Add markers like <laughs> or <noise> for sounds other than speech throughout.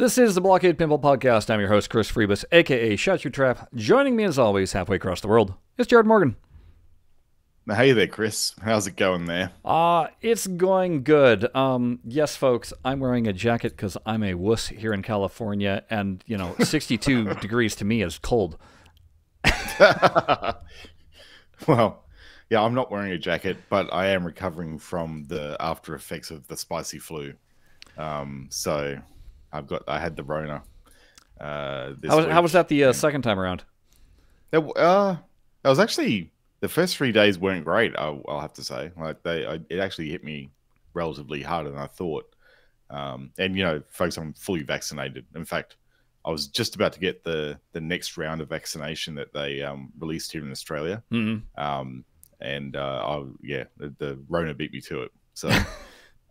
This is the BlahCade Pinball Podcast. I'm your host, Chris Freebus, aka Shut Your Trap. Joining me as always, halfway across the world, is Jared Morgan. Hey there, Chris. How's it going there? Uh, it's going good. Um, yes, folks, I'm wearing a jacket because I'm a wuss here in California, and, you know, <laughs> 62 degrees to me is cold. <laughs> well, yeah, I'm not wearing a jacket, but I am recovering from the after effects of the spicy flu. Um, so I've got I had the Rona. Uh, how, was, how was that the uh, second time around? That uh, was actually the first three days weren't great. I'll, I'll have to say, like they, I, it actually hit me relatively harder than I thought. Um, and you know, folks, I'm fully vaccinated. In fact, I was just about to get the the next round of vaccination that they um, released here in Australia. Mm-hmm. Um, and uh, I, yeah, the, the Rona beat me to it. So. <laughs>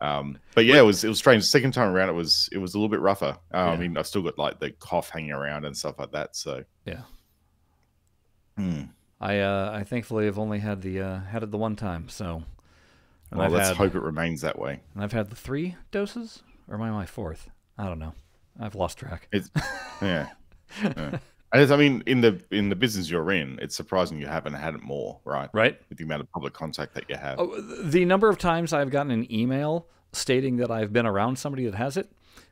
Um, but yeah, it was it was strange. Second time around, it was it was a little bit rougher. Uh, yeah. I mean, I've still got like the cough hanging around and stuff like that. So yeah, hmm. I uh, I thankfully have only had the uh, had it the one time. So well, I've let's had, hope it remains that way. And I've had the three doses, or am I my fourth? I don't know. I've lost track. It's yeah. <laughs> yeah. I mean, in the in the business you're in, it's surprising you haven't had it more, right? Right. With the amount of public contact that you have. Oh, the number of times I've gotten an email stating that I've been around somebody that has it,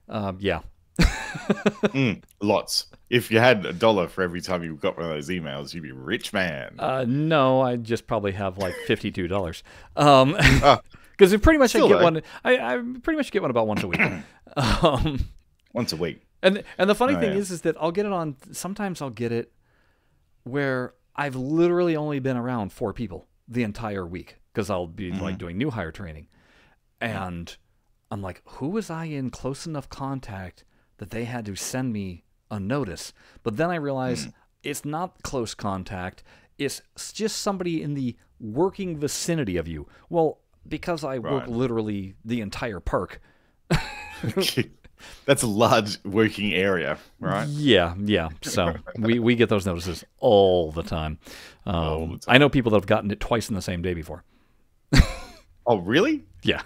uh, yeah. <laughs> mm, lots. If you had a dollar for every time you got one of those emails, you'd be rich man. Uh, no, I just probably have like fifty-two dollars. Um, <laughs> because uh, pretty much I get though. one. I, I pretty much get one about once a week. <clears throat> um, once a week. And and the funny oh, thing yeah. is, is that I'll get it on. Sometimes I'll get it where I've literally only been around four people the entire week because I'll be mm-hmm. like doing new hire training, and I'm like, who was I in close enough contact that they had to send me a notice? But then I realize mm. it's not close contact. It's just somebody in the working vicinity of you. Well, because I right. work literally the entire park. <laughs> <laughs> That's a large working area, right? Yeah, yeah. So we, we get those notices all the time. Um, all the time. I know people that have gotten it twice in the same day before. oh, really? Yeah.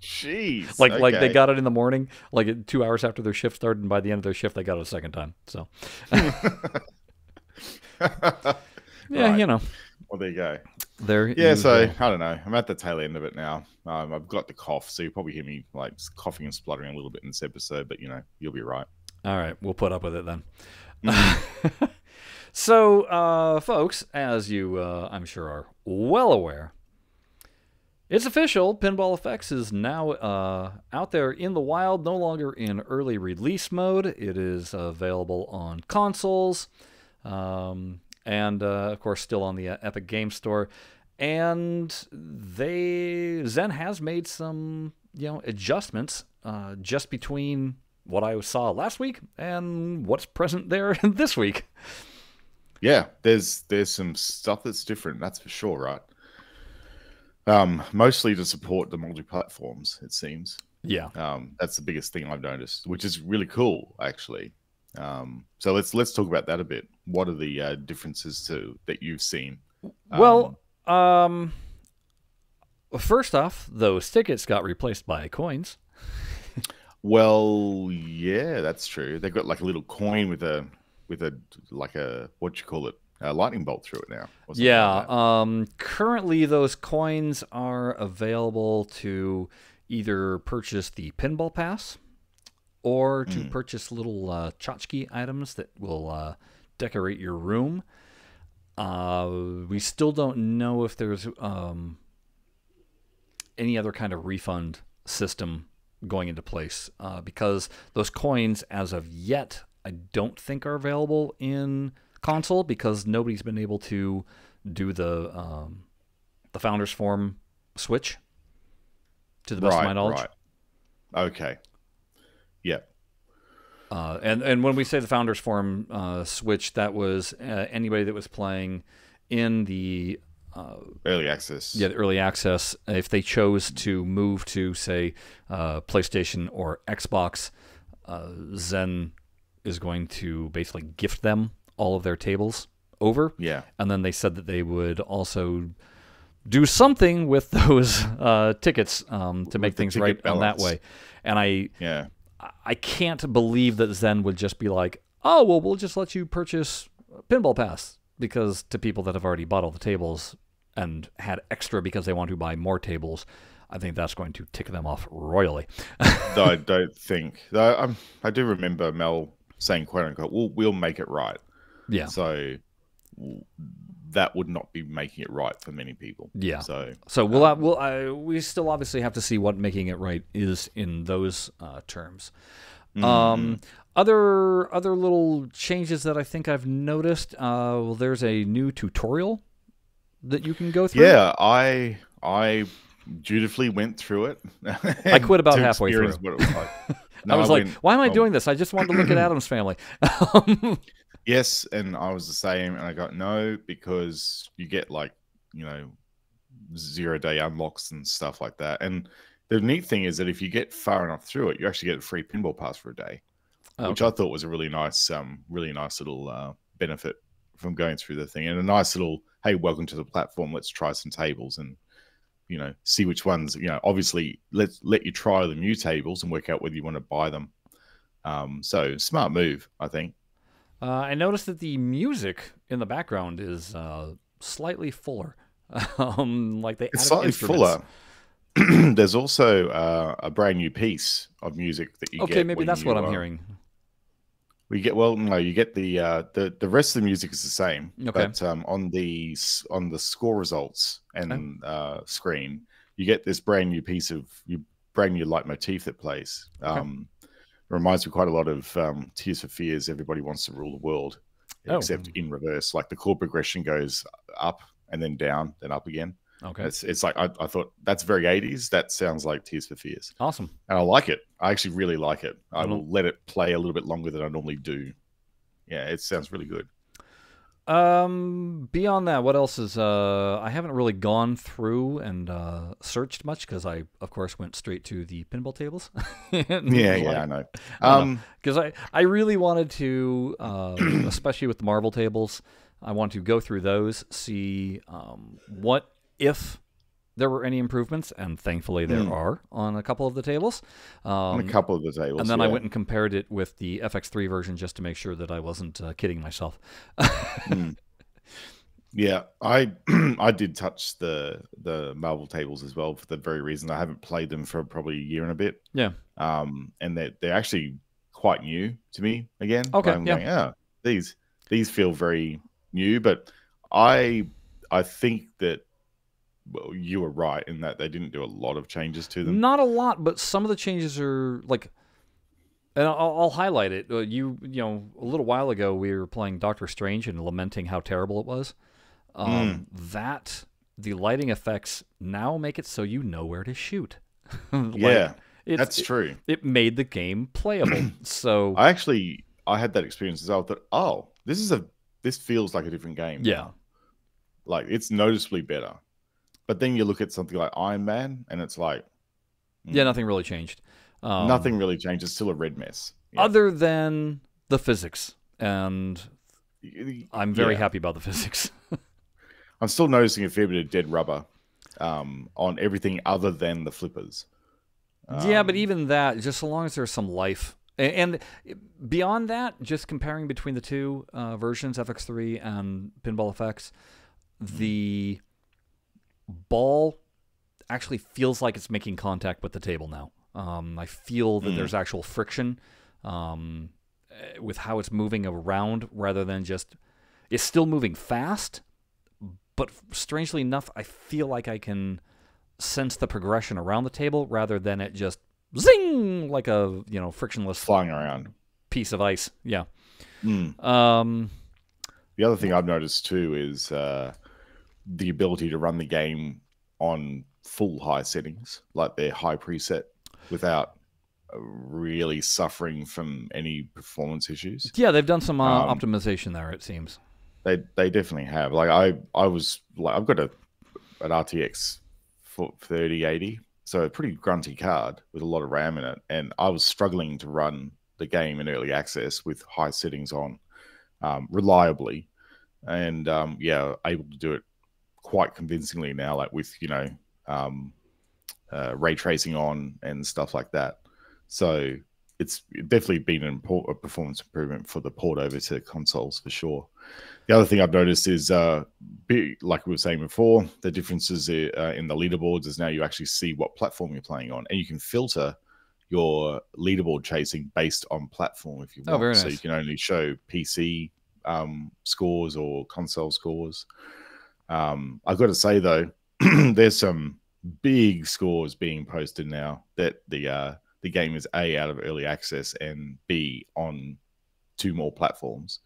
Jeez. Like okay. like they got it in the morning, like two hours after their shift started, and by the end of their shift, they got it a second time. So. <laughs> <laughs> yeah, right. you know. Well, there you go. There. Yeah. So go. I don't know. I'm at the tail end of it now. Um, I've got the cough, so you probably hear me like coughing and spluttering a little bit in this episode, but you know, you'll be right. All right, we'll put up with it then. Mm. <laughs> so, uh, folks, as you, uh, I'm sure, are well aware, it's official. Pinball Effects is now uh, out there in the wild, no longer in early release mode. It is available on consoles. Um, and uh, of course still on the uh, Epic Game Store. And they Zen has made some you know adjustments uh, just between what I saw last week and what's present there <laughs> this week. Yeah, there's there's some stuff that's different. That's for sure, right? Um, mostly to support the multi platforms, it seems. Yeah, um, that's the biggest thing I've noticed, which is really cool, actually. Um, so let's let's talk about that a bit. What are the uh, differences to that you've seen? Well, um, um, first off, those tickets got replaced by coins. well, yeah, that's true. They've got like a little coin with a with a like a what you call it a lightning bolt through it now. Yeah. Like um, currently, those coins are available to either purchase the pinball pass or to mm. purchase little uh, tchotchke items that will uh, decorate your room. Uh, we still don't know if there's um, any other kind of refund system going into place uh, because those coins, as of yet, I don't think are available in console because nobody's been able to do the um, the founders forum switch to the best right, of my knowledge. Right. Okay. Yeah. Uh, and and when we say the founders forum uh, switch, that was uh, anybody that was playing in the uh, early access. Yeah, the early access. If they chose to move to say uh, PlayStation or Xbox, uh, Zen is going to basically gift them all of their tables over. Yeah, and then they said that they would also do something with <laughs> those tickets um, to make things right balance. on that way. And I yeah I can't believe that Zen would just be like, oh well, we'll just let you purchase Pinball Pass because to people that have already bought all the tables and had extra because they want to buy more tables, I think that's going to tick them off royally. I <laughs> don't think. Though, um, I do remember Mel saying, "quote unquote," "We'll we'll make it right." Yeah. So that would not be making it right for many people. Yeah. So So we'll uh, we'll uh, we still obviously have to see what making it right is in those uh, terms. mm, Um, other other little changes that I think I've noticed. Uh, well, there's a new tutorial that you can go through. yeah, I I dutifully went through it. I quit about <laughs> halfway through. What it was like. <laughs> I was like, went- why am I oh, doing this? I just wanted to look at <clears throat> Addams Family. <laughs> Yes, and I was the same, and I got no because you get like you know zero day unlocks and stuff like that. And the neat thing is that if you get far enough through it, you actually get a free pinball pass for a day, Oh, which I thought was a really nice, um, really nice little uh, benefit from going through the thing, and a nice little hey, welcome to the platform. Let's try some tables and you know see which ones you know. Obviously, let's let you try the new tables and work out whether you want to buy them. Um, so smart move, I think. Uh, I noticed that the music in the background is uh, slightly fuller. <laughs> um, like they It's slightly fuller. <clears throat> There's also uh, a brand new piece of music that you get. Okay, maybe that's what I'm uh, hearing. We get well, no, you get the uh, the the rest of the music is the same. Okay. But um, on the on the score results and uh, screen, you get this brand new piece of you brand new leitmotif that plays. Okay. Um, reminds me quite a lot of um, Tears for Fears. Everybody wants to rule the world, Oh. except in reverse. Like the chord progression goes up and then down, then up again. Okay, It's it's like I, I thought that's very 80s. That sounds like Tears for Fears, awesome. and I like it. I actually really like it. I will let it play a little bit longer than I normally do. Yeah, it sounds really good. Um, beyond that, what else is? Uh, I haven't really gone through and uh, searched much because I, of course, went straight to the pinball tables. <laughs> Yeah, yeah, I know. Um, because I, I really wanted to, um, <clears throat> especially with the Marvel tables, I want to go through those, see um, what if there were any improvements, and thankfully there Mm. are on a couple of the tables. Um, on a couple of the tables, and then I went and compared it with the FX3 version just to make sure that I wasn't uh, kidding myself. Mm. <laughs> Yeah, I <clears throat> I did touch the the Marvel tables as well for the very reason I haven't played them for probably a year and a bit. Yeah. Um, and they're they're actually quite new to me again. Okay, I'm yeah. going, ah, these these feel very new, but I I think that well, you were right in that they didn't do a lot of changes to them. Not a lot, but some of the changes are like, and I'll, I'll highlight it. Uh, you, you know, a little while ago we were playing Doctor Strange and lamenting how terrible it was. Um, That the lighting effects now make it so you know where to shoot. <laughs> Like, yeah, it's, that's it, true. it made the game playable. <clears throat> so I actually I had that experience as well. That oh, this is a this feels like a different game. yeah, like it's noticeably better. But then you look at something like Iron Man, and it's like yeah, mm, nothing really changed. Um, nothing really changed. It's still a red mess. Yeah. other than the physics, and I'm very Yeah. happy about the <laughs> physics. I'm still noticing a fair bit of dead rubber um, on everything other than the flippers. yeah, but Um, even that, just so long as there's some life, and, beyond that, just comparing between the two uh, versions, FX3 and Pinball FX, the ball actually feels like it's making contact with the table now. Um, I feel that Mm. there's actual friction um, eh, with how it's moving around, rather than just it's still moving fast, but strangely enough, I feel like I can sense the progression around the table rather than it just zing like a you know frictionless flying around. piece of ice. Yeah. Mm. Um. The other thing I've noticed too is uh, the ability to run the game on full high settings, like their high preset, without really suffering from any performance issues. Yeah, they've done some uh, Um, optimization there. It seems. They they definitely have. Like I I was like I've got a an RTX for 3080, so a pretty grunty card with a lot of RAM in it, and I was struggling to run the game in early access with high settings on um, reliably, and um, yeah, able to do it quite convincingly now, like with you know um, uh, ray tracing on and stuff like that. So it's definitely been an import, a performance improvement for the port over to consoles for sure. The other thing I've noticed is, uh, like we were saying before, the differences uh, in the leaderboards is now you actually see what platform you're playing on, and you can filter your leaderboard chasing based on platform if you want. Oh, very So you can only show PC um, scores or console scores. Um, I've got to say though, <clears throat> there's some big scores being posted now that the uh, the game is a out of early access and b on two more platforms.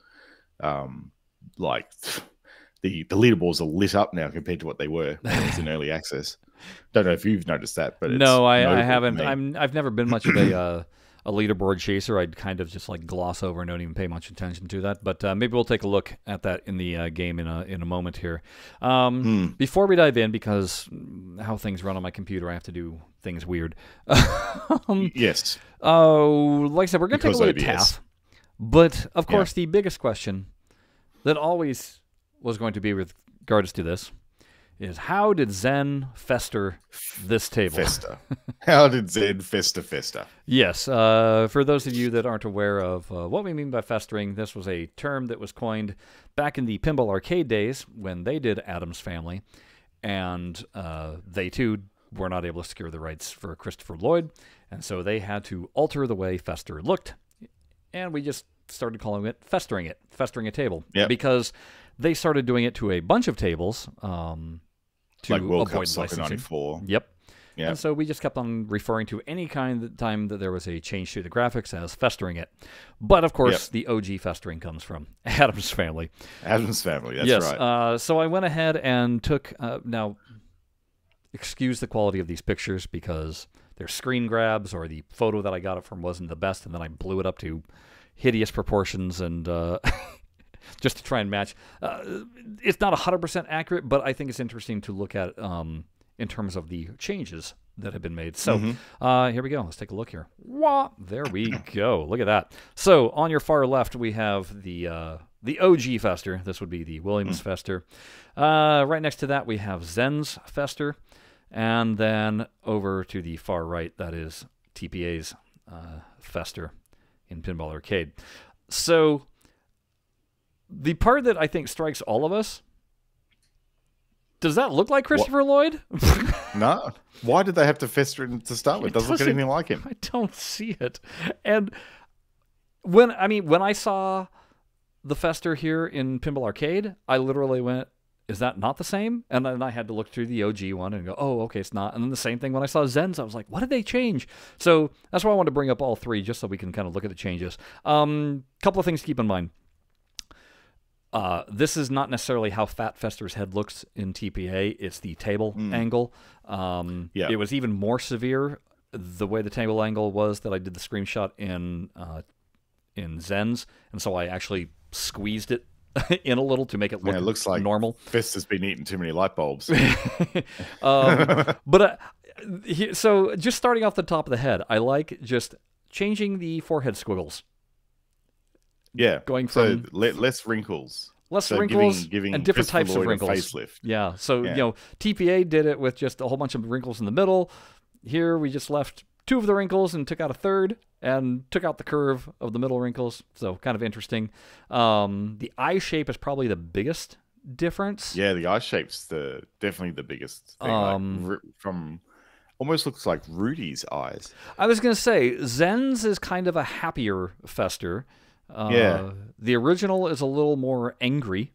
Um, like <sighs> the the leaderboards are lit up now compared to what they were when it was in <laughs> early access. Don't know if you've noticed that, but it's no, I, I haven't. I'm I've never been much of a uh, a leaderboard chaser. I'd kind of just like gloss over and don't even pay much attention to that. But uh, maybe we'll take a look at that in the uh, game in a in a moment here. Um, Hmm. Before we dive in, because how things run on my computer, I have to do things weird. <laughs> um, yes, Oh, like I said, we're going to take a Because look at. TAF. But of Yeah. course, the biggest question that always was going to be with regards to this is how did Zen fester this table? Festa. <laughs> How did Zen Festa Festa? Yes. Uh, for those of you that aren't aware of uh, what we mean by festering, this was a term that was coined back in the Pinball Arcade days when they did Addams Family, and uh, they too were not able to secure the rights for Christopher Lloyd, and so they had to alter the way Fester looked, and we just started calling it festering it, festering a table, Yep. because they started doing it to a bunch of tables um, to Like World avoid Cup licensing. '94. Yep. Yeah. And so we just kept on referring to any kind of time that there was a change to the graphics as festering it. But of course, the OG festering comes from <laughs> Addams Family. Addams Family. That's yes. right. Uh, so I went ahead and took uh, now. Excuse the quality of these pictures because they're screen grabs or the photo that I got it from wasn't the best, and then I blew it up to hideous proportions and. Uh, <laughs> Just to try and match, uh, it's not hundred percent accurate, but I think it's interesting to look at um, in terms of the changes that have been made. So uh, here we go. Let's take a look here. Wah! There we go. Look at that. So on your far left, we have the uh, the OG Fester. This would be the Williams Fester. Uh, right next to that, we have Zen's Fester, and then over to the far right, that is TPA's uh, Fester in Pinball Arcade. So the part that I think strikes all of us. Does that look like Christopher Lloyd? <laughs> no. Why did they have to fester him to start with? It Doesn't look doesn't- anything like him. I don't see it. And when I mean when I saw the Fester here in Pinball Arcade, I literally went, "Is that not the same?" And then I had to look through the OG one and go, "Oh, okay, it's not." And then the same thing when I saw Zen's, I was like, "What did they change?" So that's why I wanted to bring up all three, just so we can kind of look at the changes. Um, couple of things to keep in mind. Uh, this is not necessarily how Fat Fester's head looks in TPA. It's the table angle. Um, Yeah. It was even more severe the way the table angle was that I did the screenshot in uh, in Zen's, and so I actually squeezed it <laughs> in a little to make it look Yeah, it looks like normal. Festa's been eating too many light bulbs. <laughs> um, but uh, he, so just starting off the top of the head, I like just changing the forehead squiggles, yeah. Going so from- le- less wrinkles. less So wrinkles, giving, giving and different types of wrinkles. Facelift. Yeah. So Yeah. you know, TPA did it with just a whole bunch of wrinkles in the middle. Here we just left two of the wrinkles and took out a third and took out the curve of the middle wrinkles. So kind of interesting. Um, the eye shape is probably the biggest difference. Yeah, the eye shape's the definitely the biggest thing. Um, like, from almost looks like Rudy's eyes. I was gonna say Zen's is kind of a happier Fester. Uh, Yeah. The original is a little more angry.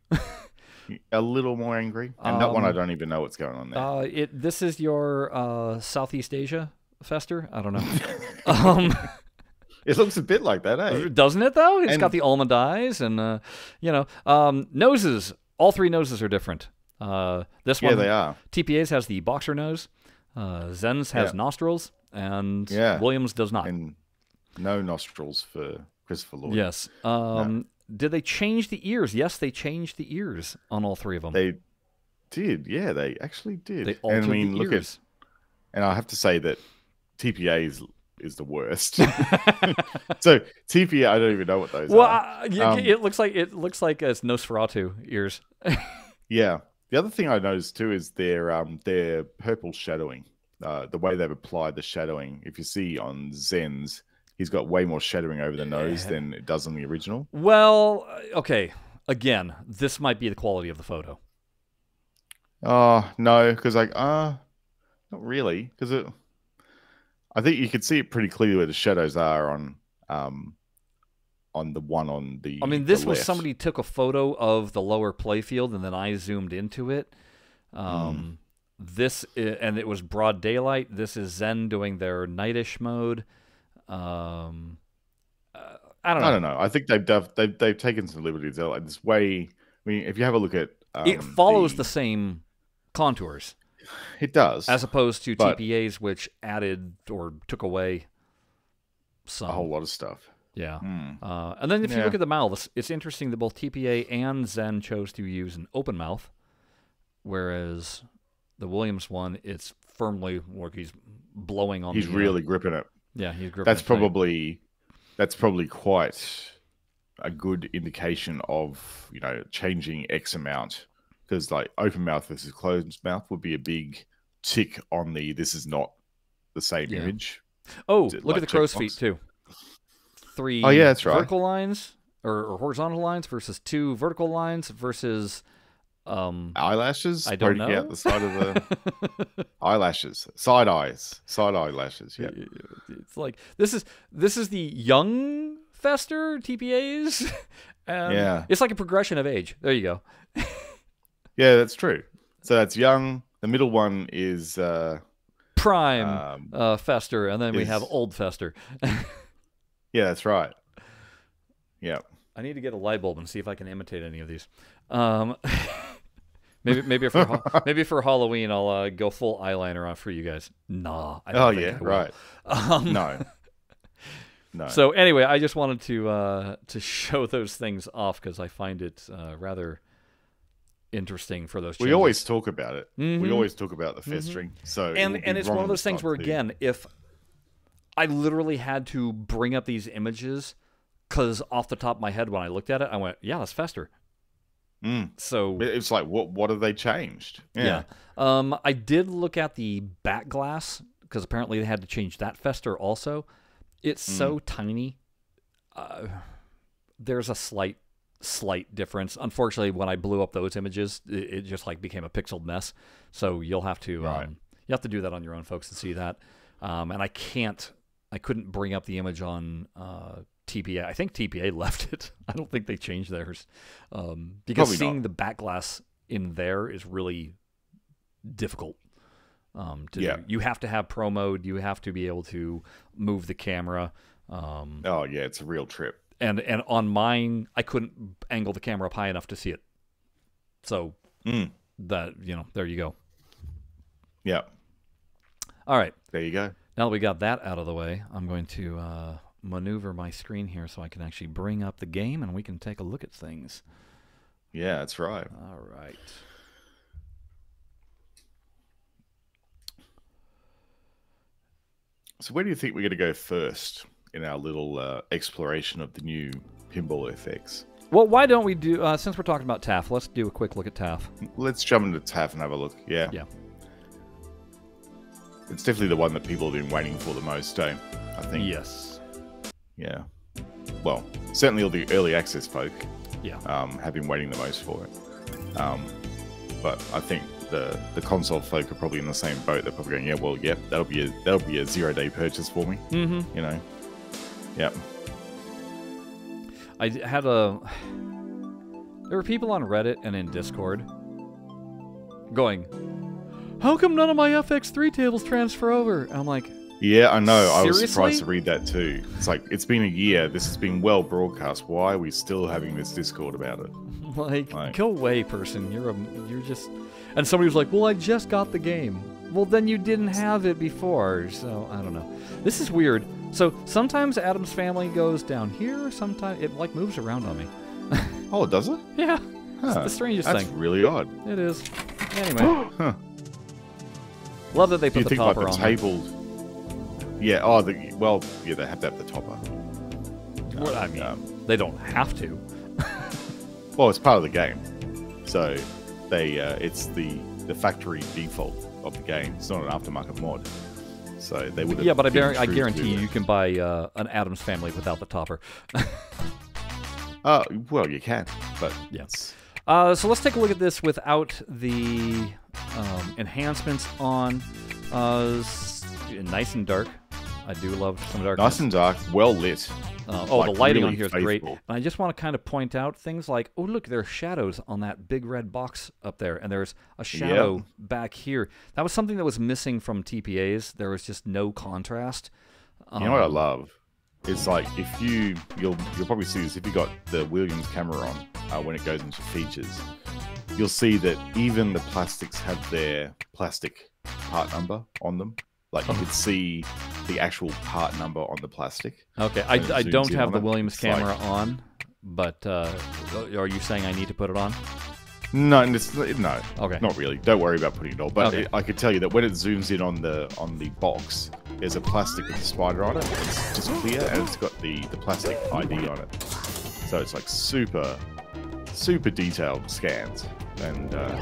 A little more angry. And that one I Um, don't even know what's going on there. Uh, it this is your uh, Southeast Asia Fester. I don't know. <laughs> um, <laughs> it looks a bit like that, eh? Doesn't it though? It's got the almond eyes and uh, you know um, noses. All three noses are different. Uh, this Yeah, one, they are. TPA's has the boxer nose. Uh, Zen's has Yeah. nostrils, and Yeah. Williams does not. And no nostrils for Christopher Lloyd. yes. Um, Did they change the ears? Yes, they changed the ears on all three of them. They did. Yeah, they actually did. They and I mean, the look ears. at, and I have to say that TPA is is the worst. <laughs> <laughs> so TPA, I don't even know what those well, are. Y- Um, it looks like it looks like it's Nosferatu ears. <laughs> Yeah. The other thing I noticed too is their um their purple shadowing. Uh, the way they've applied the shadowing. If you see on Zen's, he's got way more shadowing over the nose than it does on the original. Well, uh, okay. Again, this might be the quality of the photo. Oh no, because like uh not really, because it. I think you could see it pretty clearly where the shadows are on um on the one on the. I mean, this was left. somebody took a photo of the lower playfield and then I zoomed into it. Um, This i- and it was broad daylight. This is Zen doing their nightish mode. Um, uh, I don't know. I don't know. I think they've done, they've they've taken some liberties. They're like this way. I mean, if you have a look at um, it follows the same contours <sighs> it does as opposed to TPAs, which added or took away some. a whole lot of stuff. Yeah. Hmm. Uh, and then if you look at the mouths, it's interesting that both TPA and Zen chose to use an open mouth, whereas the Williams one, it's firmly like he's blowing on. He's the, uh, really gripping it. Yeah, he's. That's probably that's probably quite a good indication of you know changing X amount because like open mouth versus closed mouth would be a big tick on the this is not the same Yeah. image. Oh, look at the crow's feet too. Three. Oh, yeah, that's right. Vertical lines or, or horizontal lines versus two vertical lines versus. Um, Eyelashes I don't know. out the side of the <laughs> eyelashes, side eyes, side eyelashes. Yeah, It's like this is this is the young Fester TPAs. <laughs> and Yeah. It's like a progression of age. There you go. yeah, that's true. So that's young. The middle one is uh, Prime um, uh, Fester, and then we have old Fester. <laughs> yeah, that's right. Yeah. I need to get a light bulb and see if I can imitate any of these. Um, maybe maybe for <laughs> maybe for Halloween I'll uh, go full eyeliner on for you guys. Nah. Oh yeah, right. Um, No. <laughs> No. So anyway, I just wanted to uh, to show those things off because I find it uh, rather interesting for those. we always talk about it. We Mhm. always talk about the festering. So and and it's one of those things where to- again, if I literally had to bring up these images because off the top of my head when I looked at it, I went, "Yeah, that's Fester." Mm. So it's like what what have they changed? yeah. Um, I did look at the back glass because apparently they had to change that Fester also. It's so tiny. Uh, there's a slight slight difference. Unfortunately, when I blew up those images, it, it just like became a pixeled mess. So you'll have to Right. um, you have to do that on your own, folks, to see that. Um, and I can't. I couldn't bring up the image on uh, TPA. I think TPA <laughs> left it. I don't think they changed theirs um, because Probably seeing not. the back glass in there is really difficult. Um, to Yeah. do. You have to have pro mode. You have to be able to move the camera. Um, Oh yeah, it's a real trip. and and on mine, I couldn't angle the camera up high enough to see it. So Mm. that you know, there you go. Yeah. All right. There you go. Now that we got that out of the way, I'm going to uh, maneuver my screen here so I can actually bring up the game and we can take a look at things. Yeah, that's right. All right. So where do you think we're going to go first in our little uh, exploration of the new Pinball FX? Well, why don't we do, uh, since we're talking about TAF, let's do a quick look at TAF. Let's jump into TAF and have a look. Yeah. Yeah. It's definitely the one that people have been waiting for the most, eh? I think. Yes. Yeah. Well, certainly all the early access folk Yeah. um, have been waiting the most for it. Um, but I think the the console folk are probably in the same boat. They're probably going, yeah, well, yep, that'll be a that'll be a zero day purchase for me. Mm-hmm. You know. Yep. I had a. There were people on Reddit and in Discord going, How come none of my FX3 tables transfer over? And I'm like, Yeah, I know. I was surprised to read that too. It's like it's been a year. This has been well broadcast. Why are we still having this Discord about it? <laughs> like, Like- go away, person. You're a, you're just. And somebody was like, Well, I just got the game. Well, then you didn't have it before, so I don't know. This is weird. So sometimes Addams Family goes down here. Sometimes it like moves around on me. <laughs> Oh, does it? Yeah, it's the strangest That's thing. really odd. It is. Anyway, <gasps> Huh. love that they Do you put the think like topper the on. table? Yeah. Oh, the, well, yeah, they have to have the topper. Well, I mean, Um, they don't have to. <laughs> Well, it's part of the game, so they uh, it's the the factory default of the game. It's not an aftermarket mod. So they would. Yeah, but I, I guarantee you, you can buy uh, an Addams Family without the topper. <laughs> Uh, well, you can, but Yeah. Uh, so let's take a look at this without the um, enhancements on. Uh, nice and dark. I do love some darkness. nice and dark, well lit. Uh, oh, like, the lighting on really here is great. And I just want to kind of point out things like, oh, look, there are shadows on that big red box up there, and there's a shadow back here. That was something that was missing from TPAs. There was just no contrast. You know what I Um, love? It's like if you you'll you'll probably see this if you got the Williams camera on uh, when it goes into features, you'll see that even the plastics have their plastic part number on them. Like you could <laughs> see the actual part number on the plastic. Okay, I, I don't have the it. Williams It's like- camera on, but uh, are you saying I need to put it on? No, it's, no, Okay. not really. Don't worry about putting it on. But Okay. it, I could tell you that when it zooms in on the on the box, there's a plastic with a spider on it. It's just clear, and it's got the the plastic ID on it. So it's like super, super detailed scans, and uh,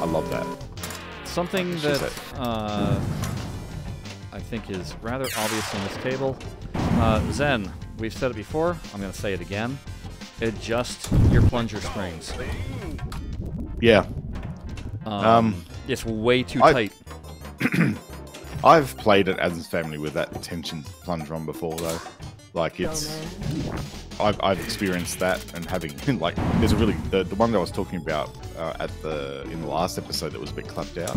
I love that. Something that uh, I think is rather obvious in this table. Uh, Zen, we've said it before. I'm going to say it again. Adjust your plunger springs. Yeah, Um, Um, it's way too I- tight. <clears throat> I've played at Addams Family with that tension plunger on before, though. Like it's, I've, I've experienced that, and having <laughs> like, there's a really the, the one that I was talking about uh, at the in the last episode that was a bit clapped out.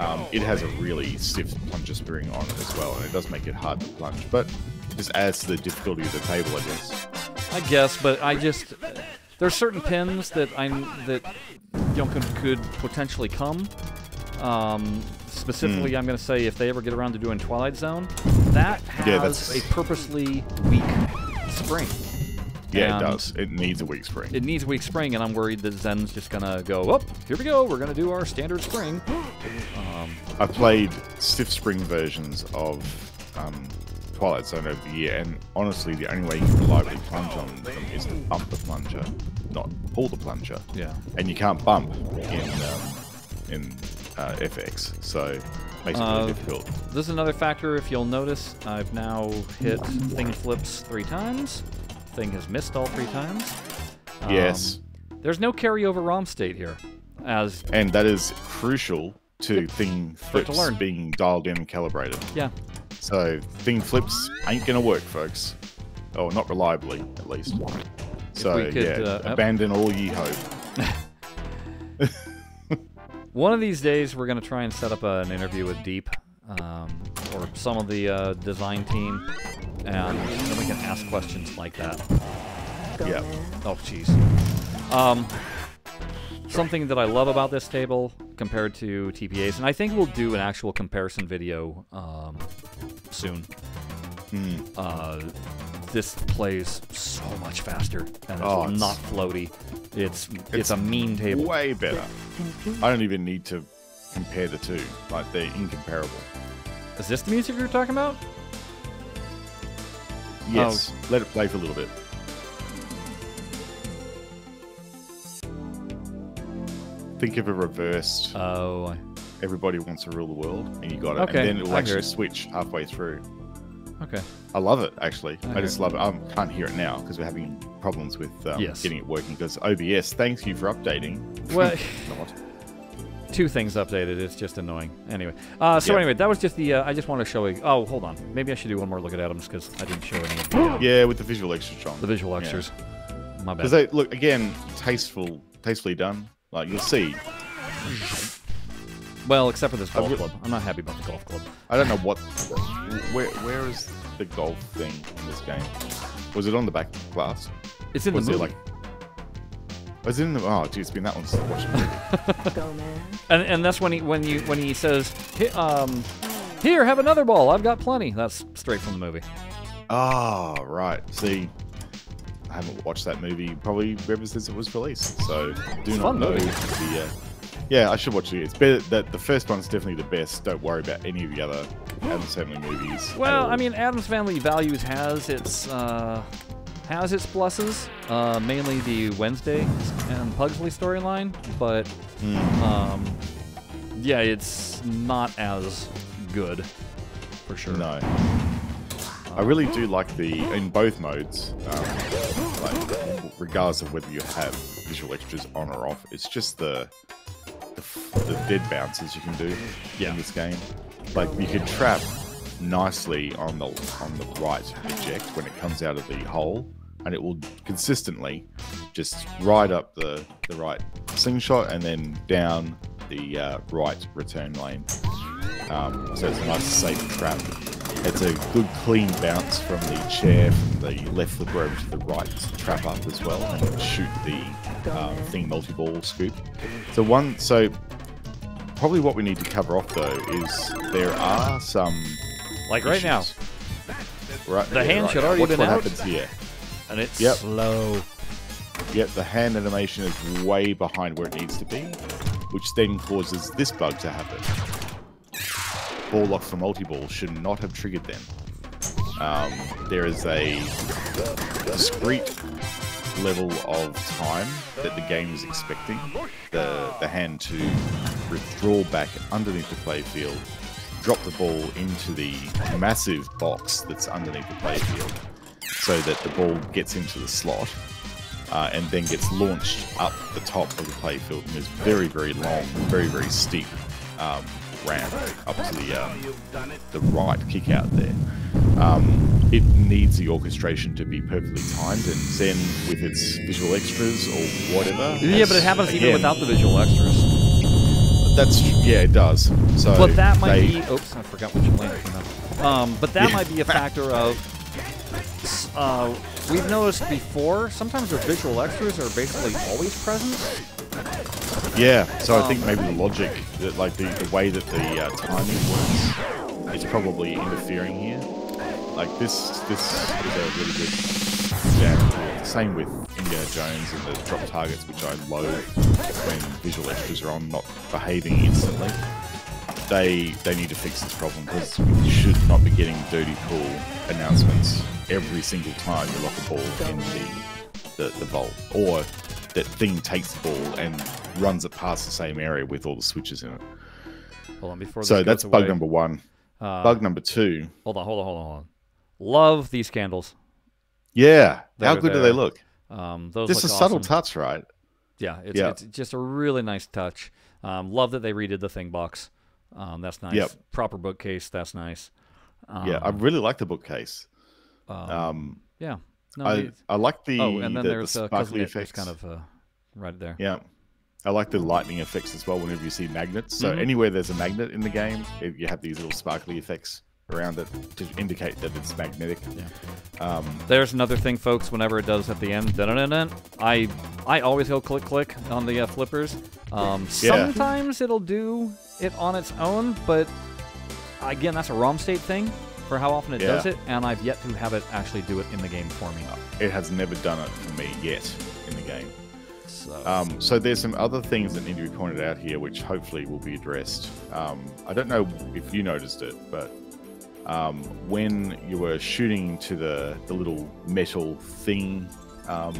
Um, it has a really stiff plunger spring on it as well, and it does make it hard to plunge, but it just adds to the difficulty of the table, I guess. I guess, but I just there's certain pins that I'm that you could, could potentially come. Um, specifically, Hmm. I'm going to say if they ever get around to doing Twilight Zone, that has Yeah, a purposely weak spring. Yeah, it does. It needs a weak spring. It needs a weak spring, and I'm worried that Zen's just gonna go, oh, here we go, we're gonna do our standard spring. <gasps> Um, I played stiff spring versions of um, Twilight Zone over the year, and honestly, the only way you can reliably plunge on them is to bump the plunger, not pull the plunger. yeah. And you can't bump in um, in uh, FX, so makes it really Uh, difficult. This is another factor. If you'll notice, I've now hit thing flips three times. Thing has missed all three times. Um, yes, There's no carryover ROM state here, as and that is crucial to thing But to flips learn. being dialed in and calibrated. yeah. So thing flips ain't gonna work, folks. Or not reliably, at least. So could, yeah, uh, oh. abandon all ye hope. <laughs> One of these days, we're gonna try and set up an interview with Deep, um, or some of the uh, design team, and then we can ask questions like that. Yeah. Oh, jeez. Um, something that I love about this table compared to TPAs, and I think we'll do an actual comparison video um, soon. Hmm. Uh, this plays so much faster, and it's Oh, it's- not floaty. It's, it's It's a mean table. Way better. I don't even need to compare the two. Like they're incomparable. Is this the music you're talking about? Yes. Oh. Let it play for a little bit. Think of a reversed Oh, everybody wants to rule the world and you got it. Okay, And then it will I actually it. switch halfway through. okay. I love it actually. I I, just love it. I can't hear it now because we're having problems with um, Yes. getting it working. Because OBS, thanks you for updating. Well. <laughs> two things updated. It's just annoying. Anyway, uh, so Yeah. anyway, that was just the. Uh, I just want to show you. Oh, hold on. Maybe I should do one more look at Addams because I didn't show any of the, uh, Yeah, with the visual extras, John. the visual Yeah. extras. My bad. Because they look again, tasteful, tastefully done. Like you'll see. well, except for this golf club. I'm not happy about the golf club. I don't know what. Where where is the golf thing in this game? Was it on the back glass? It's in Was the it movie. Like? Was in the? Oh, gee, it's been that long since I watched the movie. <laughs> Go, man. and and that's when he when you when he says, "Hi- um, "Here, have another ball. I've got plenty." That's straight from the movie. Ah, right. See, I haven't watched that movie probably ever since it was released, so do a not fun know movie. the. Uh, yeah, I should watch it. It's better that the first one's definitely the best. Don't worry about any of the other Addams Family movies. Well. I mean, Addams Family Values has its uh, has its pluses, uh, mainly the Wednesday and Pugsley storyline, but Hmm. um, yeah, it's not as good. for sure. No. I really do like the in both modes, um, like regardless of whether you have visual extras on or off. It's just the the, the dead bounces you can do Yeah. in this game. Like you can trap nicely on the on the right eject when it comes out of the hole, and it will consistently just ride up the the right slingshot and then down the uh, right return lane. Um, so it's a nice safe trap. It's a good clean bounce from the chair from the left flipper over to the right trap up as well and shoot the um, thing multi-ball scoop. So one, so probably what we need to cover off though is there are some Like right now. Right, The hand should already Watch been what out. happens here. and it's Yep. slow. Yep, the hand animation is way behind where it needs to be, which then causes this bug to happen. Ball lock for multi-ball should not have triggered them. Um, there is a discrete level of time that the game is expecting the, the hand to withdraw back underneath the playfield, drop the ball into the massive box that's underneath the playfield, so that the ball gets into the slot uh, and then gets launched up the top of the playfield and is very, very long, very, very steep um, ramp up to the um, the right kick out there. Um, it needs the orchestration to be perfectly timed, and Zen with its visual extras or whatever. Yeah, but it has- happens even without the visual extras. That's yeah, it does. So, But that might they- be. Oops, I forgot which lane it came out. Um, but that Yeah. might be a factor of. Uh, we've noticed before. Sometimes the visual extras are basically always present. Yeah, so I Um, think maybe the logic, that, like the, the way that the uh, timing works, is probably interfering here. Like this, this is a really good example. Same with Indiana Jones and the drop targets, which I loathe when visual extras are on, not behaving instantly. They they need to fix this problem because you should not be getting dirty pool announcements every single time you lock a ball in the the, the vault, or that thing takes the ball and runs it past the same area with all the switches in it. Hold on, before. So that's goes bug number one. Uh, Bug number two. Hold on, hold on, hold on, hold on. Love these candles. Yeah, They're how good do they look? Um, those Just a look subtle awesome. touch, right? Yeah, it's, Yeah. it's just a really nice touch. Um, love that they redid the thing box. Um, that's nice. Yep. Proper bookcase. That's nice. Um, yeah, I really like the bookcase. um, Um, yeah. No, I, I like the oh, and then the, there's the uh, sparkly just effects. kind of uh, right there. Yeah. I like the lightning effects as well whenever you see magnets. So Mhm. anywhere there's a magnet in the game, you have these little sparkly effects around it to indicate that it's magnetic. Yeah. Um, There's another thing, folks. Whenever it does at the end, I I always go click click on the uh, flippers. Um, Yeah. Sometimes it'll do it on its own, but again, that's a ROM state thing for how often it does it, and I've yet to have it actually do it in the game for me. it has never done it for me yet in the game. So Um, so there's some other things that need to be pointed out here, which hopefully will be addressed. Um, I don't know if you noticed it, but um, when you were shooting to the, the little metal thing um,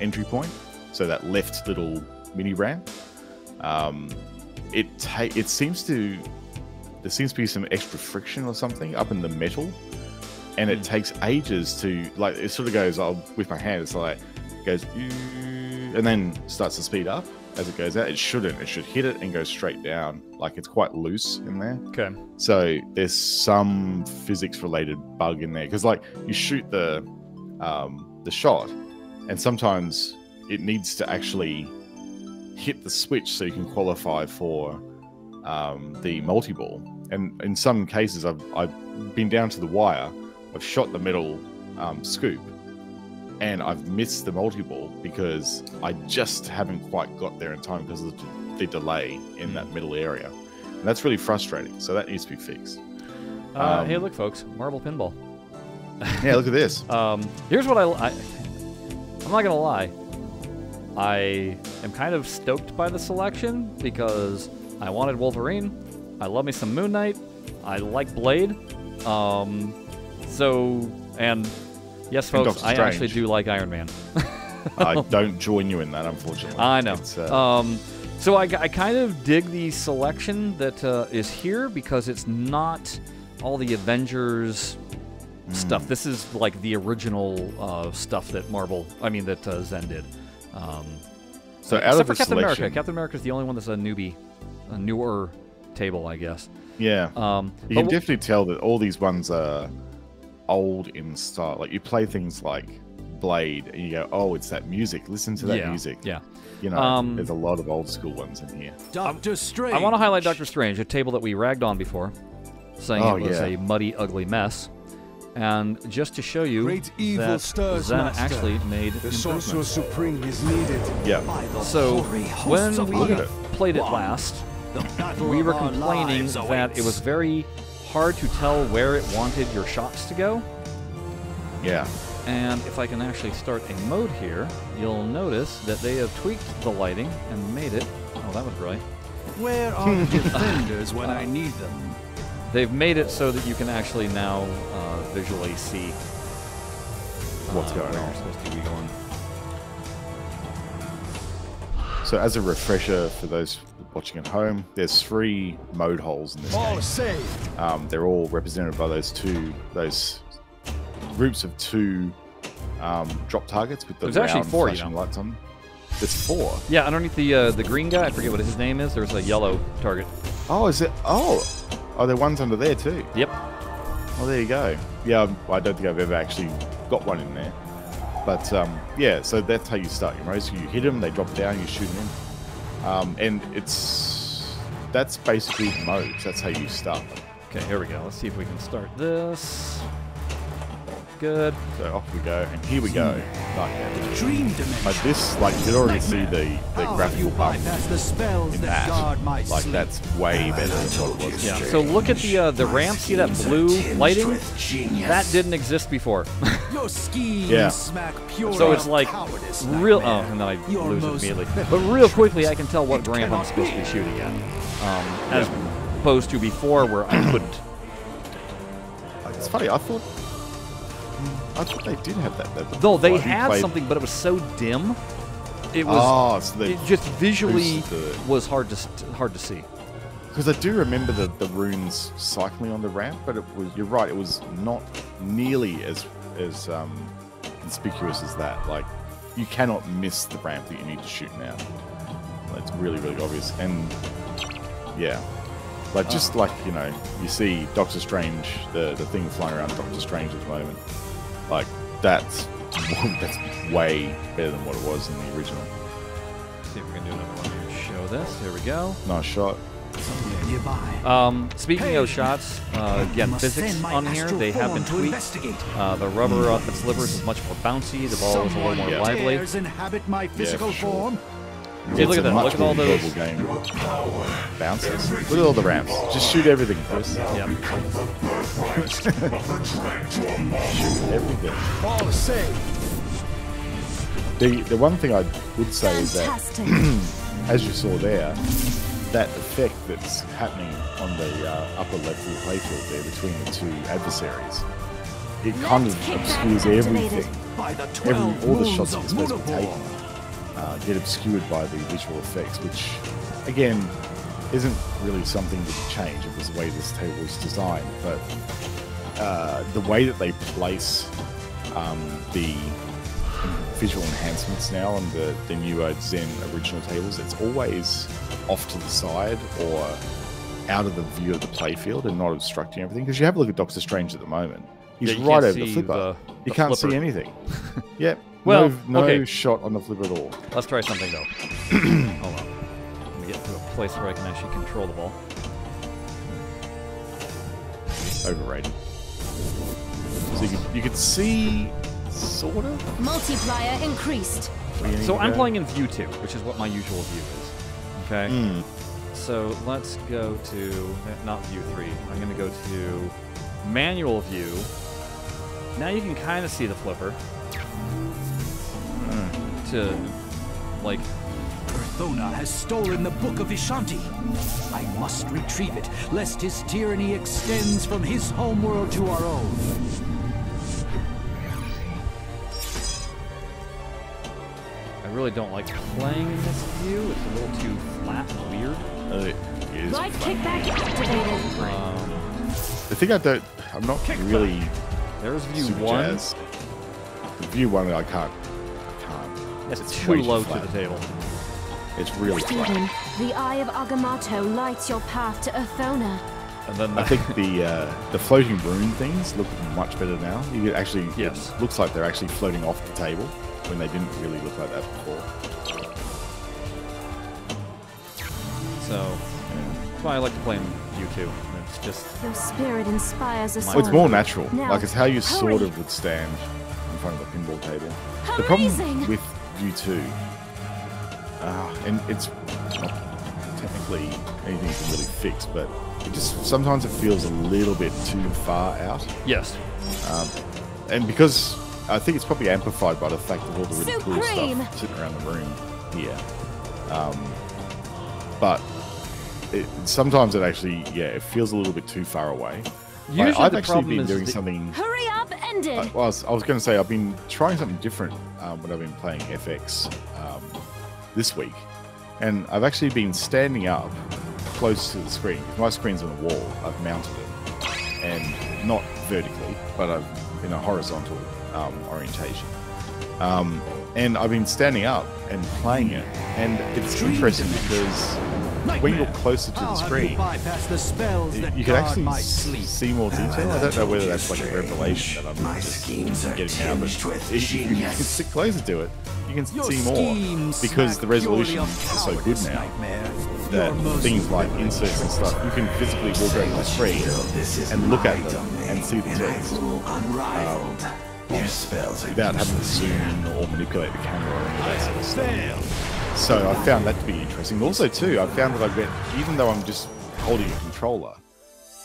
entry point, so that left little mini ramp, um, it ta- it seems to there seems to be some extra friction or something up in the metal, and it Hmm. takes ages to like it sort of goes. I'll, with my hand, it's like it goes and then starts to speed up as it goes out. It shouldn't. It should hit it and go straight down. Like it's quite loose in there. okay. So there's some physics related bug in there because like you shoot the um, the shot, and sometimes it needs to actually hit the switch so you can qualify for um, the multi ball. And in some cases, I've I've been down to the wire. I've shot the middle um, scoop, and I've missed the multi ball because I just haven't quite got there in time because of the, the delay in that middle area. And that's really frustrating. So that needs to be fixed. Uh, Um, hey, look, folks, Marvel pinball. <laughs> Yeah, look at this. Um, here's what I, I I'm not gonna lie. I am kind of stoked by the selection because I wanted Wolverine. I love me some Moon Knight. I like Blade. Um, so and yes, folks, I actually do like Iron Man. <laughs> I <laughs> don't join you in that, unfortunately. I know. Uh, Um, so I, I kind of dig the selection that uh, is here because it's not all the Avengers Hmm. stuff. This is like the original uh, stuff that Marvel, I mean that uh, Zen did. Um, So out except of for Captain America. Captain America is the only one that's a newbie, a newer table, I guess. yeah, Um, you can definitely tell that all these ones are old in style. Like you play things like Blade, and you go, "Oh, it's that music. Listen to that yeah, music." Yeah. You know, Um, there's a lot of old school ones in here. Doctor Strange. I want to highlight Doctor Strange, a table that we ragged on before, saying Oh, it was yeah. a muddy, ugly mess. And just to show you Great evil that stirs, Zen Master. actually made The Sorcerer improvements. Supreme is needed. Yeah, By the So when we Look at Earth. it. played it last, we were complaining that it was very hard to tell where it wanted your shots to go. yeah. And if I can actually start a mode here, you'll notice that they have tweaked the lighting and made it. Oh, that was brilliant. Where are the <laughs> defenders when I need them? They've made it so that you can actually now uh, visually see What's uh, going where on. You're supposed to be going. So as a refresher for those watching at home, there's three mode holes in this All game. saved. Um, they're all represented by those two, those groups of two um, drop targets with the There's actually round four, you flashing know. lights on. There's four. Yeah, underneath the uh, the green guy, I forget what his name is. There's a yellow target. Oh, is it? Oh, are there ones under there too? Yep. Well, there you go. Yeah, I don't think I've ever actually got one in there. But um, yeah, so that's how you start your. So you hit them, they drop down, you shoot them in, um, and it's that's basically modes. That's how you start them. Okay, here we go. Let's see if we can start this. Good. So off we go, and here we go. Like that. Dream dimension. Like this, like you can already see the the How graphical bump the spells in that that. guard my Like sleep? that's way better than what it was. Yeah. So look at the uh, the ramp. See that blue lighting? That didn't exist before. <laughs> Your schemes Yeah. smack pure so it's like cowardice, real. Oh, and then I Your lose it immediately. But real quickly, I can tell what ramp I'm cannot supposed to be be. shooting at, um, as opposed to before where I couldn't. It's funny. I thought. I thought they did have that. that Though they had something, but it was so dim. It was. Oh, so they it just visually it. was hard to hard to see. Because I do remember the, the runes cycling on the ramp, but it was you're right, it was not nearly as as um, conspicuous as that. Like you cannot miss the ramp that you need to shoot now. It's really, really obvious. And yeah. Like just like, you know, you see Doctor Strange, the, the thing flying around Doctor Strange at the moment. Like that's <laughs> that's way better than what it was in the original. see if we can do another one here. Show this. Here we go. Nice shot. Um, speaking Hey, of shots, uh, again, physics on here, they have been astral form to tweaked. Uh, the rubber off the slivers is much more bouncy. The ball is a little more lively. dares inhabit my physical sure. form. See, look at that. Look at all those. game. Bounces. Look at all the ramps. Just shoot everything, Chris. Yeah. <laughs> Shoot everything. All. The the one thing I would say is that, <clears throat> as you saw there, that effect that's happening on the uh, upper left of the playfield there between the two adversaries, it kind of Left kick obscures everything. By the Every, all the shots that of you're supposed to be Munapor. taking uh, get obscured by the visual effects, which, again, isn't really something to change. It was the way this table was designed, but uh, the way that they place um, the visual enhancements now on the, the newer Zen original tables, it's always off to the side or out of the view of the playfield and not obstructing everything. Because you have a look at Doctor Strange at the moment. He's Yeah, right over the flipper. the- you can't flipper. see anything. <laughs> yep. Well, no, no okay. shot on the flipper at all. Let's try something though. <clears throat> Hold on. Let me get to a place where I can actually control the ball. Overrated. So you could, you could see, sort of. Multiplier increased. where you need So I'm playing in view two, which is what my usual view is. Okay. Mm. So let's go to eh, not view three. I'm going to go to manual view. Now you can kind of see the flipper. To like Urthona has stolen the Book of Vishanti. I must retrieve it, lest his tyranny extends from his homeworld to our own. I really don't like playing in this view. It's a little too flat and weird. Uh, it is Right fun. kickback activated. Um, The think I don't. I'm not really There's view super one. jazzed. View one, I can't. I can't. It's, It's too way too low to the table. It's really flat. Stephen, the Eye of Agamotto lights your path to Urthona. And then I think the uh, the floating rune things look much better now. You could actually, Yes. it looks like they're actually floating off the table when they didn't really look like that before. so that's why I like to play in view two. It's just Your spirit inspires a Well, it's more natural. Now, like it's how you sort of would stand in front of a pinball table. The problem with View 2, uh, and it's not technically anything you can really fix, but it just sometimes it feels a little bit too far out. yes. And because I think it's probably amplified by the fact of all the really cool stuff sitting around the room here. Um, but it, sometimes it actually, yeah, it feels a little bit too far away. Like, Usually I've the actually been doing the- something. Hurry up, ended. I, well, I was, was going to say I've been trying something different um, when I've been playing FX um, this week, and I've actually been standing up close to the screen. My screen's on a wall. I've mounted it, and not vertically, but I've in a horizontal um, orientation. Um, and I've been standing up and playing it, and it's interesting because when you're closer to the How have you screen, you you can actually see more detail. I don't know whether that's like a revelation that I'm My just getting now, but if you can sit closer to it, you can see more because the resolution is so good now that things like inserts and stuff you can physically walk around the screen and look at them and see the text. rule unrivaled. Um, your spells are without having to zoom in or manipulate the camera or any of that sort of stuff. So I found that to be interesting. Also, too, I found that I get even though I'm just holding a controller,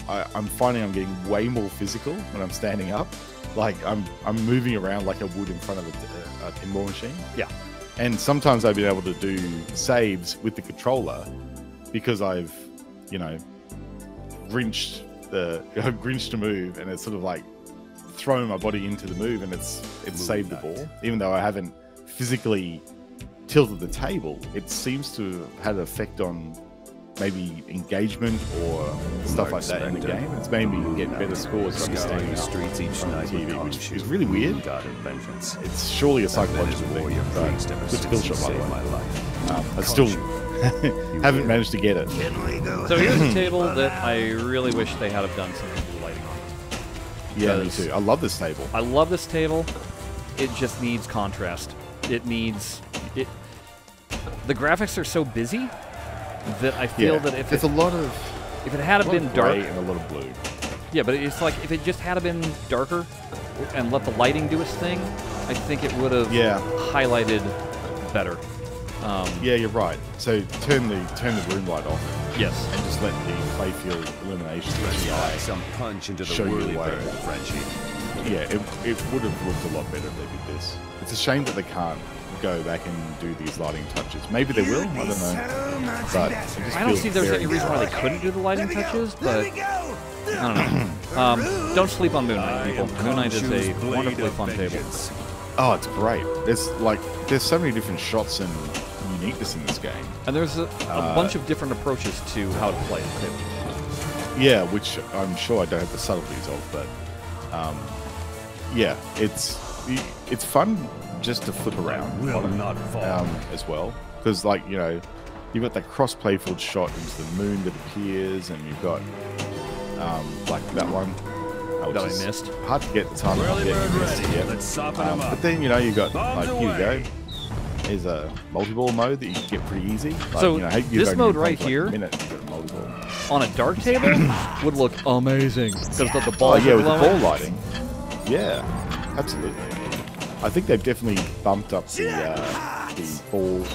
I, I'm finding I'm getting way more physical when I'm standing up. Like I'm I'm moving around like I would in front of a, a pinball machine. Yeah. And sometimes I've been able to do saves with the controller because I've, you know, wrenched the <laughs> wrenched to move, and it's sort of like thrown my body into the move, and it's it's saved the ball, even though I haven't physically tilted the table. It seems to have had an effect on maybe engagement or stuff like that in the game. It's made me get better scores from standing the streets each night TV, with which conch is really weird. Vengeance. It's surely a That psychological a thing. warrior but priest ever Good skill since shot, by the way. my life. Um, I still <laughs> haven't managed to get it. So here's a table that I really wish they had have done something with lighting on. Yeah, me too. I love this table. I love this table. It just needs contrast. It needs it. The graphics are so busy that I feel yeah, that if there's it, a lot of if it had a lot been of dark, and a lot of blue. yeah, but it's like if it just had been darker and let the lighting do its thing, I think it would have Yeah. highlighted better. Um, Yeah, you're right. So turn the turn the room light off Yes. and just let the playfield illumination of the eye. Some punch into the Show you whirly the bird, Frenchie. Yeah, it, it would have looked a lot better if they did this. It's a shame that they can't go back and do these lighting touches. Maybe they will. I don't know. But it just I don't feels see there's any reason why they couldn't do the lighting touches, but I don't know. <clears throat> Um, don't sleep on Moon Knight, people. Moon Knight is a wonderfully fun table. Oh, it's great. There's like there's so many different shots and uniqueness in this game. And there's a, a Uh, bunch of different approaches to how to play it, too. Yeah, which I'm sure I don't have the subtleties of, but um, yeah, it's it's fun just to flip around Will on not fall. um, as well, because like you know, you've got that cross playfield shot into the moon that appears, and you've got um, like that one uh, which That I missed. Hard to get the time. Whirly yeah, bird you missed it, ready. Let's soften Um, him up. But then you know you've got Bombs like here you go. away. Is a multi-ball mode that you can get pretty easy. Like, So, you know, this mode right like, here- a minute, you got a multi-ball. On a dark table <coughs> would look amazing because the, the Oh yeah, with the ball lighting. Yeah, absolutely. I think they've definitely bumped up the uh, the ball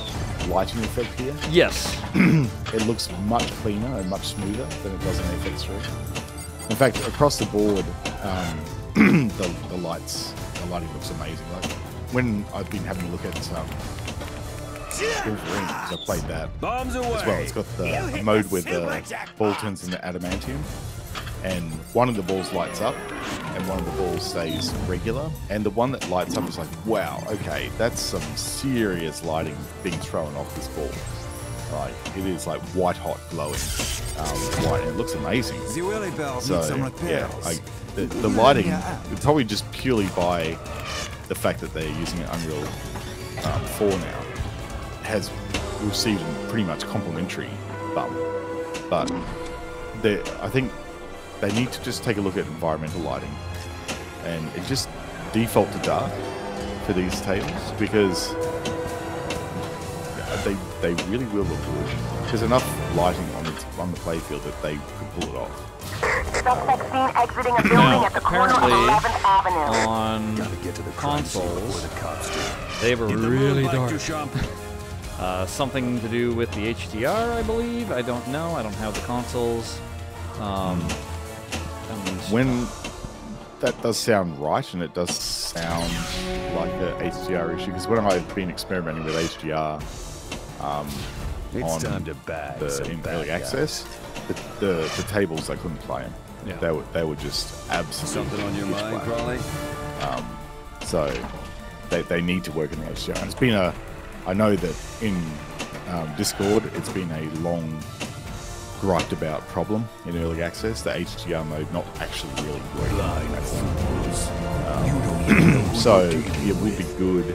lighting effect here. Yes. <clears throat> It looks much cleaner and much smoother than it does in FX3. In fact, across the board, um, <clears throat> the, the lights, the lighting looks amazing. Like when I've been having a look at um, Wolverine, 'cause I played that Bombs away. as well. It's got the mode where the ball turns into adamantium, and one of the balls lights up, and one of the balls stays regular. And the one that lights up is like, wow, okay, that's some serious lighting being thrown off this ball. Like it is like white hot glowing um, white. And it looks amazing. The Willy Bells So yeah. I, the, the lighting probably just purely by the fact that they're using Unreal um, 4 now has received a pretty much complimentary bump. But I think they need to just take a look at environmental lighting and it just default to dark for these tables because they they really will look good. There's enough lighting on the on the playfield that they could pull it off. Suspect seen exiting a building Now, at the corner of apparently, 11th Avenue. On get to the crime scene before consoles, the they were the really dark. Uh, something to do with the HDR, I believe. I don't know. I don't have the consoles. Um, and when that does sound right and it does sound like a HDR issue because when I've been experimenting with HDR um, It's on time to bag the in bad early access, the, the, the tables I couldn't play them. Yeah. They were they were just absolutely Something on your pitch mind, black. Crawley? So they, they need to work in the HDR. And it's been a I know that in um, Discord it's been a long griped about problem in early access. The HDR mode not actually really working. Um, <clears throat> so it would be good.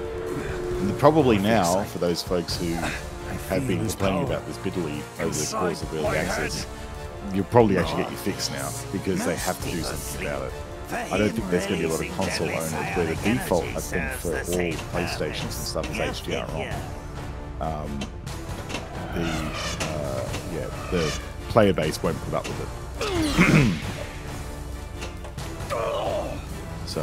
And probably now for those folks who have been complaining about this bitterly over the course of early access, you'll probably actually get your fix now because they have to do something about it. I don't think there's going to be a lot of console owners where the default, I think, for all PlayStations and stuff is HDR on. Um, the uh, yeah, the player base won't put up with it. <clears throat> so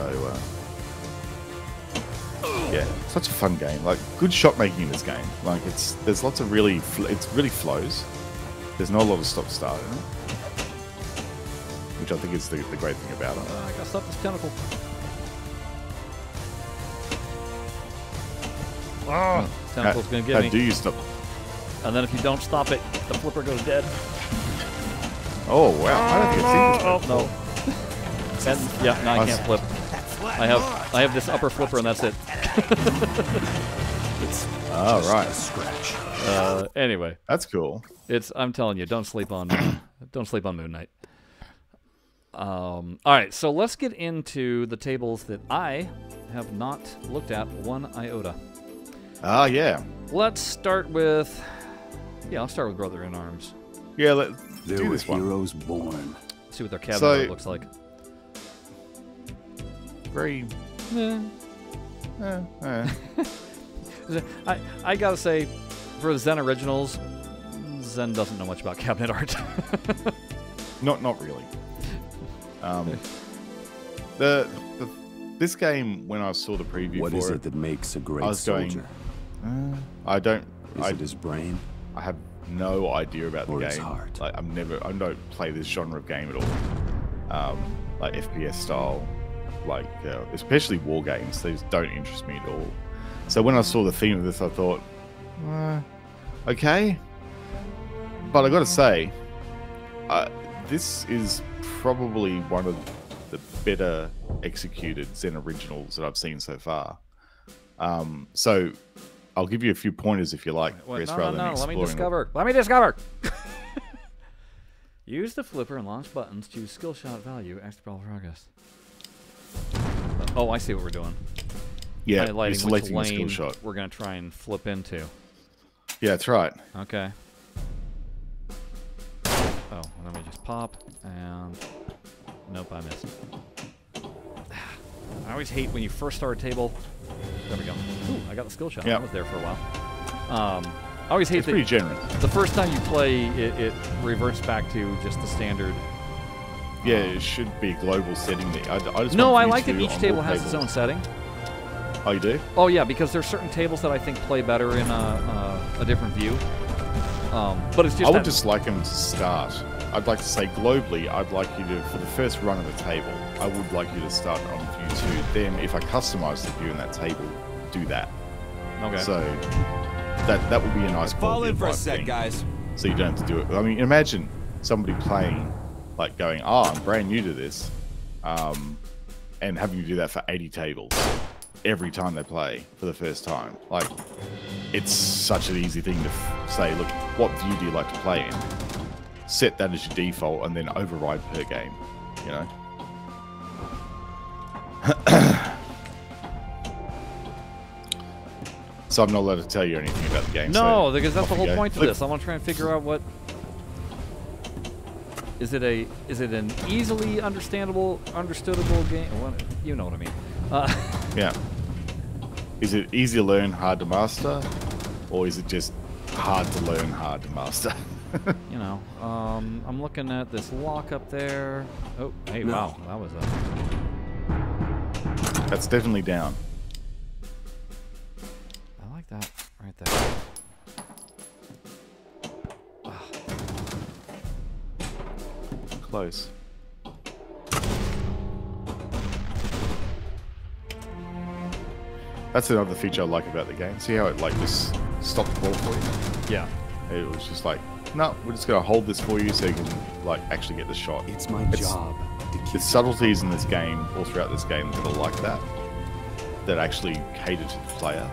uh, yeah, such a fun game. Like good shot making in this game. Like it's there's lots of really fl- it's really flows. There's not a lot of stop start in it, which I think is the, the great thing about it. Uh, I got stuff this tentacle. Oh, tentacle's gonna how get me. do you stop? and then if you don't stop it, the flipper goes dead. Oh wow! I don't think I've seen this. Oh no. and yeah, no, I can't flip. I have I have this upper flipper and that's it. <laughs> Oh right, Scratch. Uh, anyway, that's cool. it's I'm telling you, don't sleep on <coughs> don't sleep on Moon Knight. Um, all right, so let's get into the tables that I have not looked at one iota. Ah yeah, Let's start with yeah, I'll start with Brother in Arms. yeah. Let There do were this one. heroes born. See what their cabinet So- art looks like. Very. Eh. Eh, eh. <laughs> I, I gotta say, for the Zen originals, Zen doesn't know much about cabinet art. <laughs> Not not really. Um, the, the this game when I saw the preview What for is it, it that makes a great I was going, soldier? uh, I don't. Is I, it his brain? I have no idea about the Or game. Like I'm never. I don't play this genre of game at all. Um, like FPS style, like uh, especially war games. These don't interest me at all. So when I saw the theme of this, I thought, uh, okay. But I got to say, uh, this is probably one of the better executed Zen originals that I've seen so far. Um, so I'll give you a few pointers if you like, What? Chris, no, no, rather no. than Let me discover. Let me discover. <laughs> Use the flipper and launch buttons. Choose skill shot value. Extra progress. Uh, oh, I see what we're doing. Yeah, you're which selecting skill lane shot. we're gonna try and flip into. Yeah, that's right. Okay. Oh, let me just pop and nope, I missed. It. <sighs> I always hate when you first start a table. There we go. Ooh, I got the skill shot. Yeah. I was there for a while. Um, I always hate It's that pretty generous. the first time you play, it, it reverts back to just the standard. Yeah, it should be a global setting. There. I, I just No, I like that each table has its own setting. Oh, you do? Oh yeah, because there's certain tables that I think play better in a, a, a different view. Um, but it's just I would just like them to start. I'd like to say globally, I'd like you to, for the first run of the table, I would like you to start on view two. Then, if I customize the view in that table, do that. okay. So that that would be a nice Fall in for a life sec, thing. guys. So you don't have to do it. I mean, imagine somebody playing, like going, "Oh, I'm brand new to this," um, and having to do that for 80 tables every time they play for the first time. Like, it's such an easy thing to f- say. Look, what view do you like to play in? Set that as your default, and then override per game. You know. <coughs> so I'm not allowed to tell you anything about the game. No, so because that's the whole point of this. I want to try and figure out what is it a is it an easily understandable, understandable game? What, you know what I mean. Uh, <laughs> Yeah. Is it easy to learn, hard to master, or is it just hard to learn, hard to master? <laughs> you know, um, I'm looking at this lock up there. Oh, hey, No. wow, that was a. That's definitely down. I like that right there. Close. That's another feature I like about the game. See how it like just stopped the ball for you? Yeah. It was just like, no, we're just gonna hold this for you so you can like actually get the shot. It's my It's- job to keep The subtleties in this game, all throughout this game, that are like that, that actually cater to the player.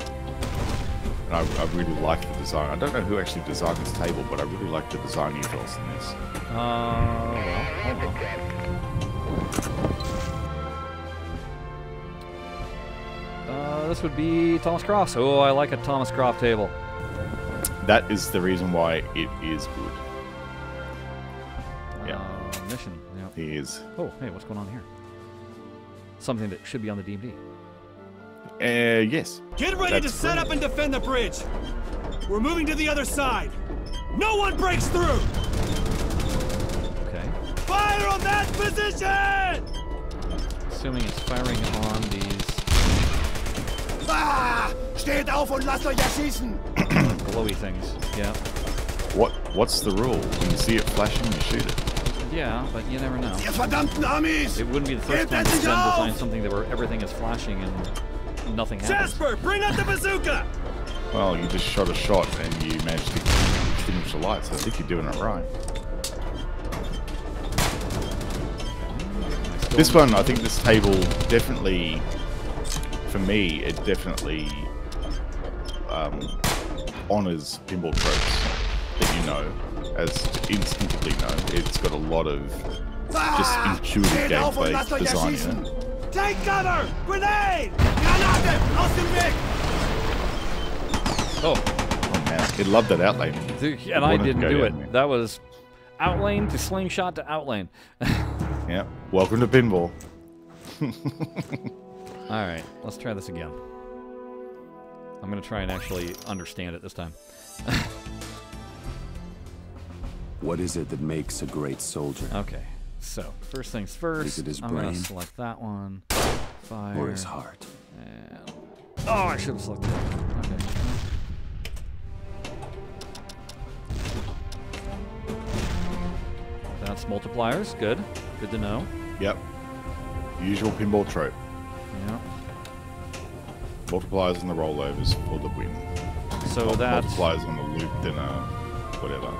And I, I really like the design. I don't know who actually designed this table, but I really like the design ethos in this. Uh, well, hold on. Uh, this would be Thomas Croft. Oh, I like a Thomas Croft table. That is the reason why it is good. Yeah. Uh, mission. Yep. It is. Oh, hey, what's going on here? Something that should be on the DMD. Uh, yes. Get ready That's to set great. up and defend the bridge. We're moving to the other side. No one breaks through. Okay. Fire on that position! Assuming it's firing on these Ah! Steht auf und lasst euch erschießen! <clears throat> glowy things. Yeah. What What's the rule? When you see it flashing, you shoot it. Yeah, but you never know. Ihr verdammten Amis! It wouldn't be the first time endlich Zen auf! designed something that where everything is flashing and nothing happens. Jasper, bring out the bazooka! Well, you just shot a shot and you managed to extinguish the lights. I think you're doing it right. This one, I think this table definitely, for me, it definitely um, honors pinball tropes that you know, as instinctively know. It's got a lot of just intuitive Steht auf und gameplay lasst euch design in it. Take cover! Grenade! Granate! Aus! Oh, Oh man, it loved that outlane. dude, and I didn't do down there. it. That was outlane to slingshot to outlane. Yeah. Welcome to pinball. <laughs> All right, let's try this again. I'm gonna try and actually understand it this time. <laughs> What is it that makes a great soldier? Okay, so first things first. Is it his I'm gonna select that one. Fire. Or his heart? And oh, I should have selected. That. Okay. That's multipliers. Good. Good to know. Yep. Usual pinball trope. Yeah. Multipliers on the rollovers for the win. So that Multipliers on the loop, then uh, whatever.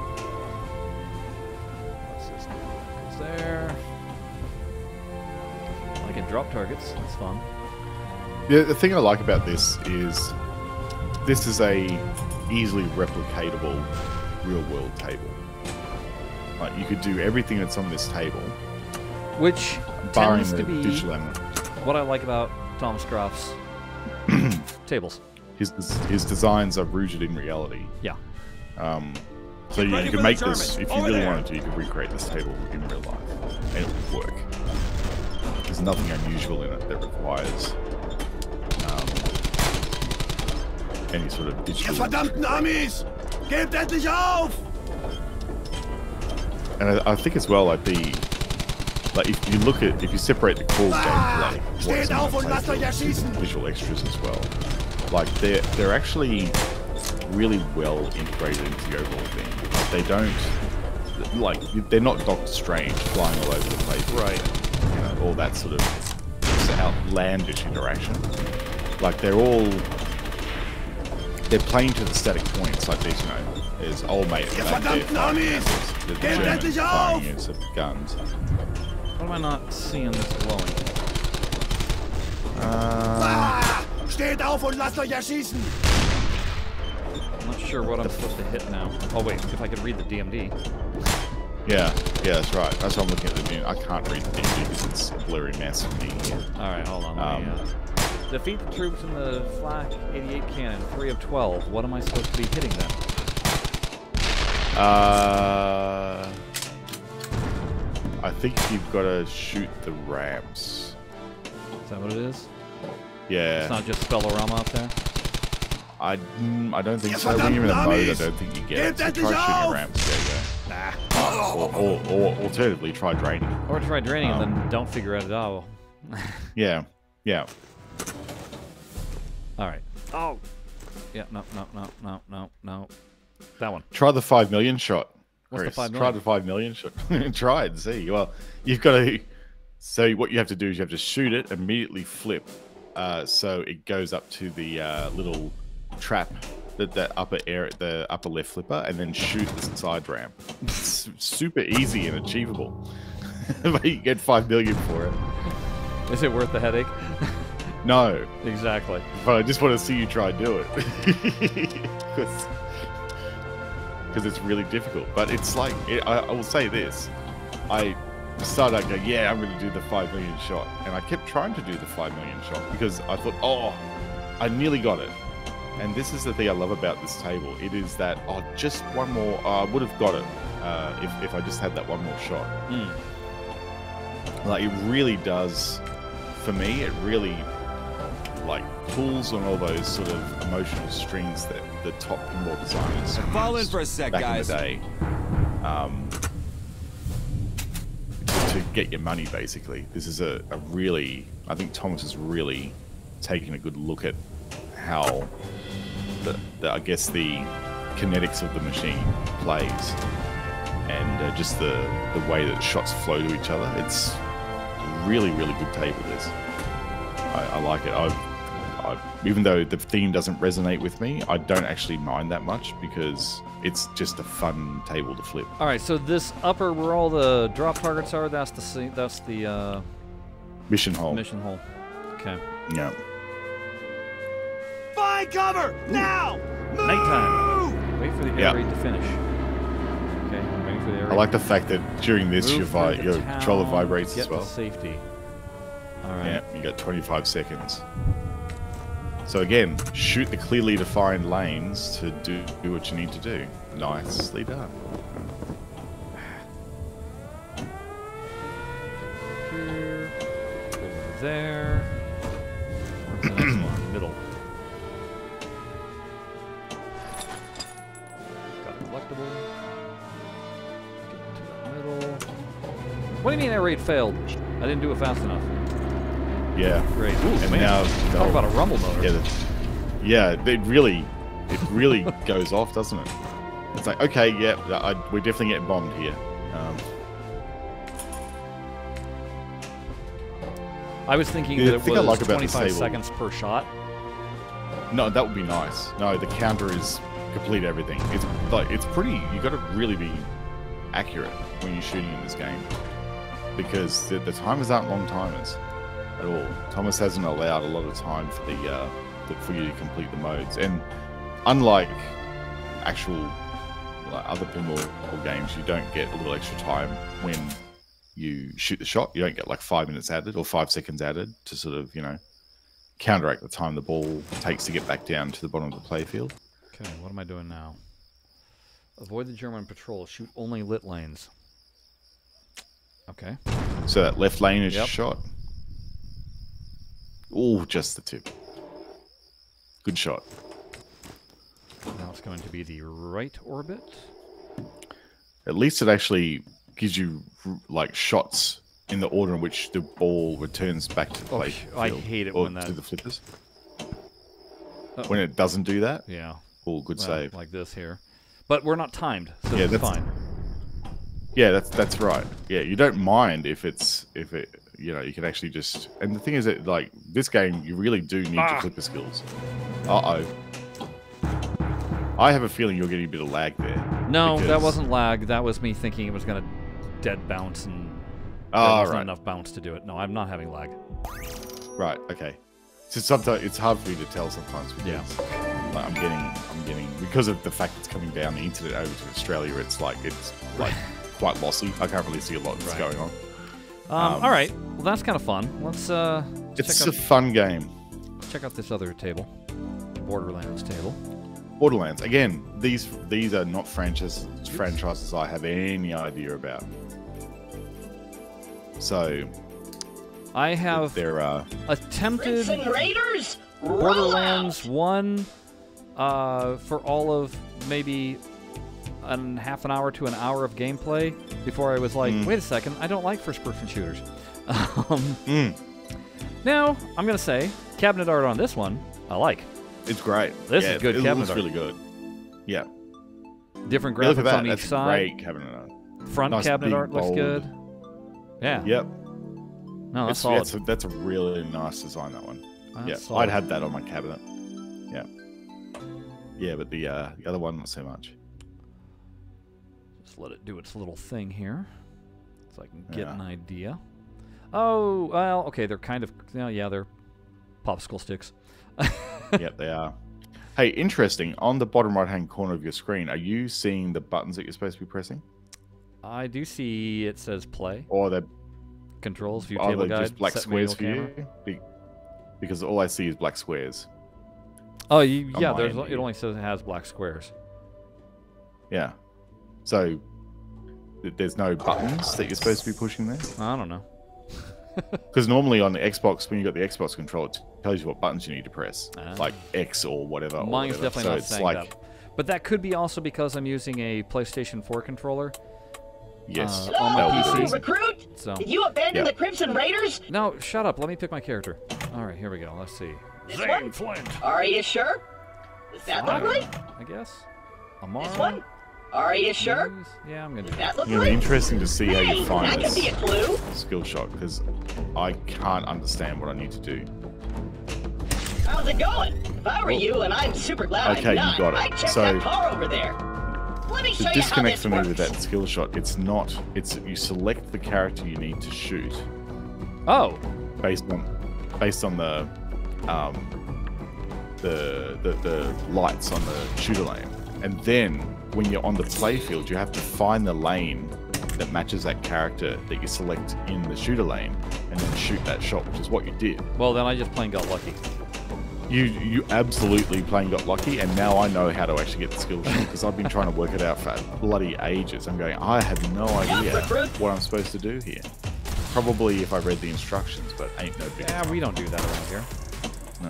goes there. I can drop targets. That's fun. Yeah, the thing I like about this is this is a easily replicatable real world table. Like you could do everything that's on this table, Which barring tends the to be digital element. what I like about Thomas Croft's tables. His his designs are rooted in reality. Yeah. Um, so you, you for can make this if you really there. wanted to. You could recreate this table in real life, and it would work. There's nothing unusual in it that requires um, any sort of Ihr digital. verdammten Amis! Gebt endlich auf! And I, I think as well, like the like if you look at if you separate the core Ah! gameplay, what's Steht the und lasst euch playfield, erschießen! visual extras as well. Like they're they're actually really well integrated into the overall thing. Like they don't like they're not Doctor Strange flying all over the place, right? You know, all that sort of outlandish interaction. Like they're all they're playing to the static points. Like these, you know, there's old mate Ihr back there verdammten firing Amis! at us, there's the Gebt firing auf! at guns. What am I not seeing this glowing? Ah! Steht auf und lasst euch erschießen! Not sure what I'm supposed to hit now. Oh wait, if I could read the DMD. Yeah, yeah, that's right. That's what I'm looking at the DMD. I can't read the DMD because it's a blurry mess for me. All right, hold on. Let me, Um, uh, defeat the troops in the Flak 88 cannon, three of 12. What am I supposed to be hitting then? Uh, I think you've got to shoot the ramps. Is that what it is? Yeah. It's not just Spellorama up there. I, mm, I don't think Give so. her When you're in a mode, I don't think you get Get it. So that try shooting dissolve! ramps. Yeah, yeah. Or, or, or alternatively, try draining. Or try draining and Um, then don't figure out. At all. <laughs> Yeah, yeah. All right. Oh. Yeah. No. No. No. No. No. No. That one. Try the five million shot. What's the Chris. five Try the five million shot. <laughs> Try it and see. Well, you've got to. So what you have to do is you have to shoot it, immediately flip, uh, so it goes up to the uh, little trap, that the upper air, the upper left flipper, and then shoot the side ramp. It's super easy and achievable. <laughs> but you get five million for it. Is it worth the headache? No, exactly. but I just want to see you try and do it. <laughs> Because it's really difficult. But it's like, it, I, I will say this. I started out going, yeah, I'm going to do the 5 million shot. And I kept trying to do the 5 million shot because I thought, oh, I nearly got it. And this is the thing I love about this table. It is that, oh, just one more, oh, I would have got it uh, if, if I just had that one more shot. Like, it really does, for me, it really like pulls on all those sort of emotional strings that the top pinball designers Fall in for a sec, back guys. in the day. Um, to, get your money, basically. This is a, a really, I think Thomas is really taking a good look at how the, the I guess the kinetics of the machine plays and uh, just the the way that shots flow to each other. It's really, really good table. This. I, I like it. I've, I, even though the theme doesn't resonate with me, I don't actually mind that much because it's just a fun table to flip. All right. So this upper where all the drop targets are, that's the that's the uh, Mission hole. mission hole. Okay. Yeah. Find cover! Now! Move! Nighttime. Wait for the air Yeah. raid to finish. Okay. I'm waiting for the air I like the fact that during this, your, Move vi- through the your controller vibrates get as well. To safety. All right. Yeah, you got 25 seconds. So again, shoot the clearly defined lanes to do, what you need to do. Nicely done. There. Middle. Got collectible. Get to the middle. What do you mean that raid failed? I didn't do it fast enough. Yeah. Great. Ooh, And man. now Talk about a rumble motor. Yeah, the, yeah, it really, it really <laughs> goes off, doesn't it? It's like, okay, yeah, I, we're definitely getting bombed here. Um, I was thinking that it thing I was like about 25 table- seconds per shot. no, that would be nice. No, the counter is complete everything. It's like it's pretty. You got to really be accurate when you're shooting in this game because the, the timers aren't long timers at all. Thomas hasn't allowed a lot of time for the, uh, the for you to complete the modes, and unlike actual like other pinball games, you don't get a little extra time when you shoot the shot. You don't get like five minutes added or five seconds added to sort of you know counteract the time the ball takes to get back down to the bottom of the playfield. Okay, what am I doing now? Avoid the German patrol. Shoot only lit lanes. Okay. So that left lane is Yep. shot. Oh, just the tip. Good shot. Now it's going to be the right orbit. At least it actually gives you like shots in the order in which the ball returns back to the Oh, play. I hate it when to the flippers. Uh, When it doesn't do that, Yeah. oh, good well, save. Like this here. But we're not timed, so Yeah, it's that's- fine. Yeah, that's that's right. Yeah, you don't mind if it's if it you know you can actually just and the thing is that like this game you really do need Ah. your flipper skills. Uh oh. I have a feeling you're getting a bit of lag there. No, that wasn't lag. That was me thinking it was going to dead bounce and there Ah, wasn't right. enough bounce to do it. No, I'm not having lag. Right. Okay. So sometimes it's hard for me to tell sometimes. Because Yeah. Like, I'm getting, I'm getting because of the fact it's coming down the internet over to Australia. It's like it's like <laughs> quite lossy. I can't really see a lot that's Right. going on. Um, all right. Well, that's kind of fun. Let's uh, It's check a out, fun game. check out this other table, Borderlands table. Borderlands. Again, these these are not franchises franchises I have any idea about. So I have there are attempted Raiders, Borderlands One uh, for all of maybe an half an hour to an hour of gameplay before I was like, Mm. wait a second, I don't like first-person shooters. <laughs> um, Mm. Now I'm gonna say cabinet art on this one I like. it's great. This Yeah, is good It cabinet looks art. really good. Yeah. Different Yeah, graphics that. on each That's side. great cabinet art. Front Nice cabinet big, art looks bold- good. Yeah. Yep. No, that's It's, solid. that's, a, that's a really nice design. That one. That's yeah, solid. I'd had that on my cabinet. Yeah. Yeah, but the uh, the other one not so much. Let it do its little thing here, so I can get Yeah. an idea. Oh well, okay. They're kind of yeah, yeah they're popsicle sticks. <laughs> yep, they are. Hey, interesting. On the bottom right hand corner of your screen, are you seeing the buttons that you're supposed to be pressing, I do see it says play or they controls view table guide just black squares for camera. you? Be- because all I see is black squares. Oh you, yeah, there's it only says it has black squares. Yeah. So there's no buttons that you're supposed to be pushing there. I don't know. <laughs> Because normally on the Xbox, when you got the Xbox controller, it tells you what buttons you need to press, Ah. like X or whatever. or Mine's whatever. definitely so not it's saying like, that. But that could be also because I'm using a PlayStation 4 controller. Yes, Uh, on my that PC. recruit. So Did you abandon Yeah. the Crimson Raiders? no, shut up. Let me pick my character. All right, here we go. Let's see. This one? Are you sure? Does that look right? I guess. Amar. This one? Are you sure? Yeah, I'm gonna do that. that look It's gonna be right? interesting to see how you find that this be a clue. skill shot because I can't understand what I need to do. How's it going? If I were you, and I'm super glad Okay, I'm you got it. I'd So- that car over there. Let me show The you how disconnect this for me works. with that skill shot, it's not. It's you select the character you need to shoot Oh, based on based on the um, the, the the lights on the shooter lane, and then when you're on the playfield, you have to find the lane that matches that character that you select in the shooter lane, and then shoot that shot, which is what you did. well then I just plain got lucky. You you absolutely plain got lucky, and now I know how to actually get the skill shot because I've been trying to work it out for bloody ages. I'm going, I have no idea what I'm supposed to do here. Probably if I read the instructions, but ain't no big. Yeah, we don't do that around here. No.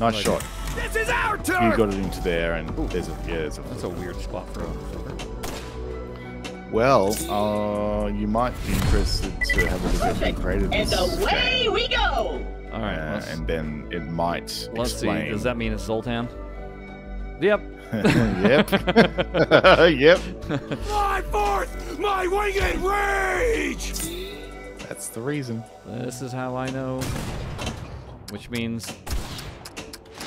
Nice Like- shot. This is our turn. You got it into there, and there's a yeah. There's a, That's a weird spot for a well, uh, you might be interested to have a look at who created And this away game, we go! All right, uh, and then it might let's see. Does that mean it's Zoltan? Yep. <laughs> yep. <laughs> yep. Fly forth, my winged rage! That's the reason. This is how I know. Which means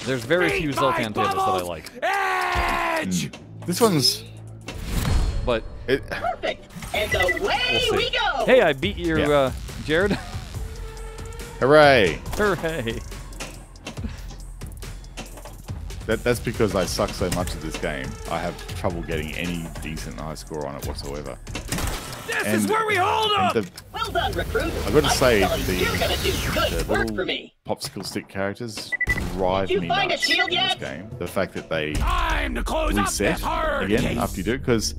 there's very Feed few my Zoltan tables that I like. Edge! This one's. But It, Perfect. And away We'll we go! hey, I beat you, Yeah. uh, Jared. hooray! Hooray! That, that's because I suck so much at this game. I have trouble getting any decent high score on it whatsoever. This And- is where we hold And up! the, Well done, recruit. I've gotta I'm say, the- you, you're gonna do the good work little for me. popsicle stick characters drive me find a nuts shield in yet? this game. The fact that they Time to close up reset this again case. after you do it, because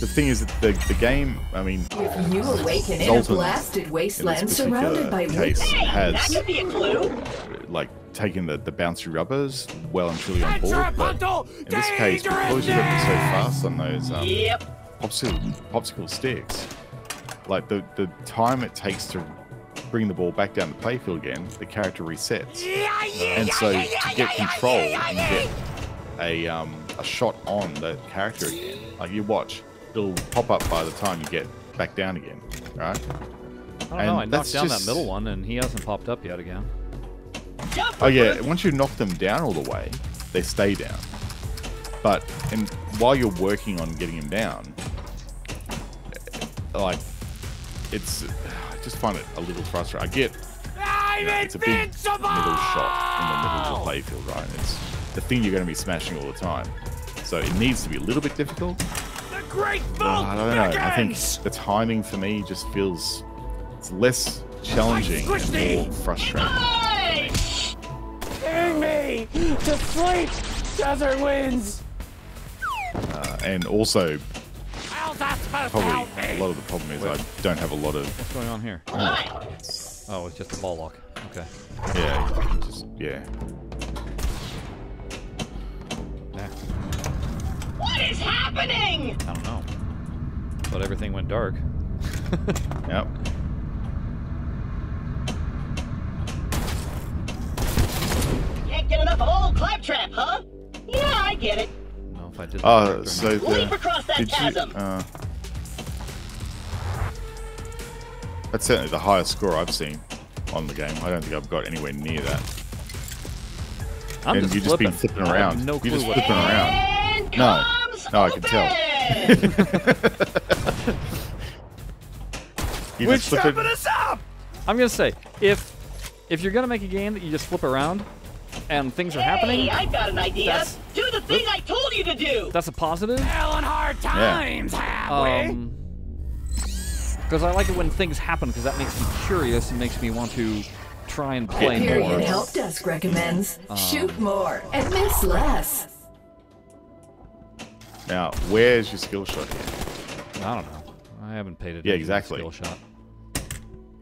the thing is that the, the game, I mean, If you awaken in a blasted wasteland this surrounded by case, Hey, that has could be a clue. like taking the, the bouncy rubbers well and truly on board, Ventura but Punto, in this case, because you got them so fast on those um, Yep. Popsicle, popsicle sticks, like the, the time it takes to bring the ball back down the playfield again, the character resets. And so to get control and get a, um, a shot on the character again, like you watch, it'll pop up by the time you get back down again, right? I don't know. I knocked that's down just- that middle one, and he hasn't popped up yet again. Oh yeah, once you knock them down all the way, they stay down. But and while you're working on getting him down, like it's, I just find it a little frustrating. I get I'm it's a big middle shot in the middle of the playfield, right? It's the thing you're going to be smashing all the time. So it needs to be a little bit difficult. The Great Uh, Vault I don't know. I think the timing for me just feels it's less challenging Squish and more frustrating. Hey! Bring me to sleep, desert winds! Uh, and also, How's that supposed to probably a lot of the problem is I don't have a lot of What's going on here? Hi. Oh, it's just a ball lock. Okay. yeah, just yeah. Yeah. What is happening? I don't know. But everything went dark. <laughs> Yep. Can't get enough of old Claptrap, huh? Yeah, I get it. Know if I did. that Uh, correct or so not. Leap across that did you? Uh, that's certainly the highest score I've seen on the game. I don't think I've got anywhere near that. I'm and just you've just been flipping. flipping I have around. No You're just what. flipping around. No. No, I can tell. <laughs> You Which just flipping. Stepping us up! I'm gonna say if if you're gonna make a game that you just flip around and things are happening, Hey, I've got an idea. That's- Do the thing I told you to do. that's a positive. Hell and hard times, have we? Um, because I like it when things happen because that makes me curious and makes me want to try and play more. Period Help Desk recommends shoot more and miss less. Now, where's your skill shot? I don't know. I haven't paid attention Yeah, to the exactly. skill shot.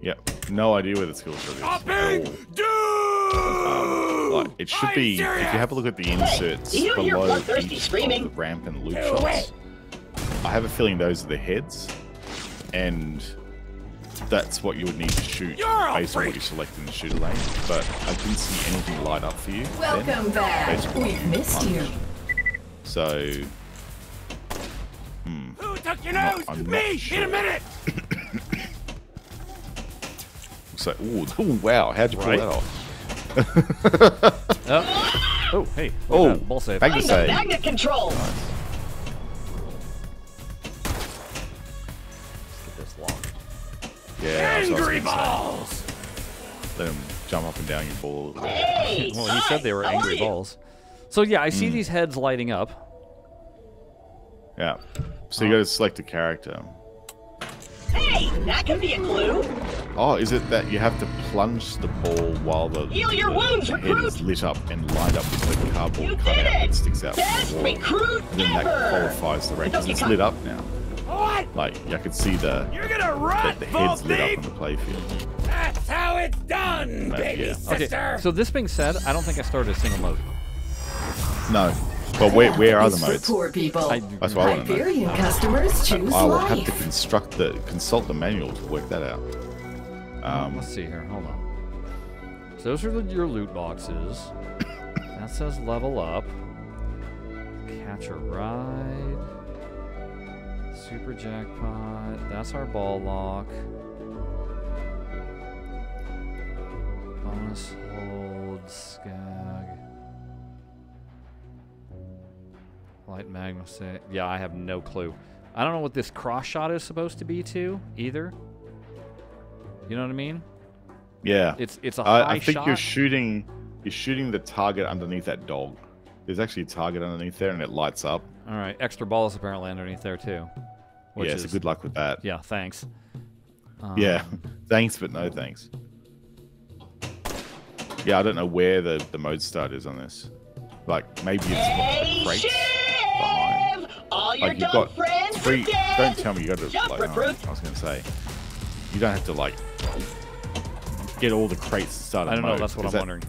Yep. No idea where the skill shot is. Stopping! at all. Like, it should I'm be, if you have a look at the inserts do you hear below each screaming? of the ramp and loot Do shots, I have a feeling those are the heads, and that's what you would need to shoot You're based on what you select in the shooter lane. But I didn't see anything light up for you. then, Welcome back. based on what We've you missed you. punched. So, hmm. Who took your not- nose? I'm not Me! In a <laughs> minute! So ooh, <laughs> ooh, wow, how'd you pull Right. that off? Oh, <laughs> oh hey. look oh, at Oh, that, ball save. thank you. Find the say- magnet control. Get this lock. Yeah, that's what I was Angry balls! Let him jump up and down your ball a little bit. Hey, <laughs> Well, he hi, said they were how are angry balls. So yeah, I see hmm. these heads lighting up. Yeah. So you got to select a character. Hey, that could be a clue. Oh, is it that you have to plunge the ball while the, Heal your the, wounds, the head recruit! is lit up and lined up with the cardboard You cutout did that it! sticks out Best from the wall? recruit And then that qualifies the rank because it's lit up now. What? Like I could see the You're gonna the, rot, the Vault heads lit up on the playfield. That's how it's done, baby yeah. Okay. So this being said, I don't think I started a single mode. No, but where where are the Is modes? poor people. I- That's what I want to know. Hyperion customers choose I will have to construct the consult the manual to work that out. Um, Let's see here. Hold on. So those are the, your loot boxes. <coughs> that says level up. Catch a ride. Super jackpot. That's our ball lock. Bonus hold. Skag. Light magnetic. Yeah, I have no clue. I don't know what this cross shot is supposed to be to either. You know what I mean? yeah, It's it's a I, high I think shot. you're shooting you're shooting the target underneath that dog. There's actually a target underneath there, and it lights up. All right, extra balls apparently underneath there too. Which yeah, is so good luck with that. yeah, thanks. Yeah, Um, <laughs> thanks, but no thanks. Yeah, I don't know where the, the mode start is on this. Like, maybe it's Hey, All your Like, you've got three. Don't tell me you got to. Jump, Like, oh! I was going to say, you don't have to, like, get all the crates to start a I don't know. mode, That's what I'm that, wondering.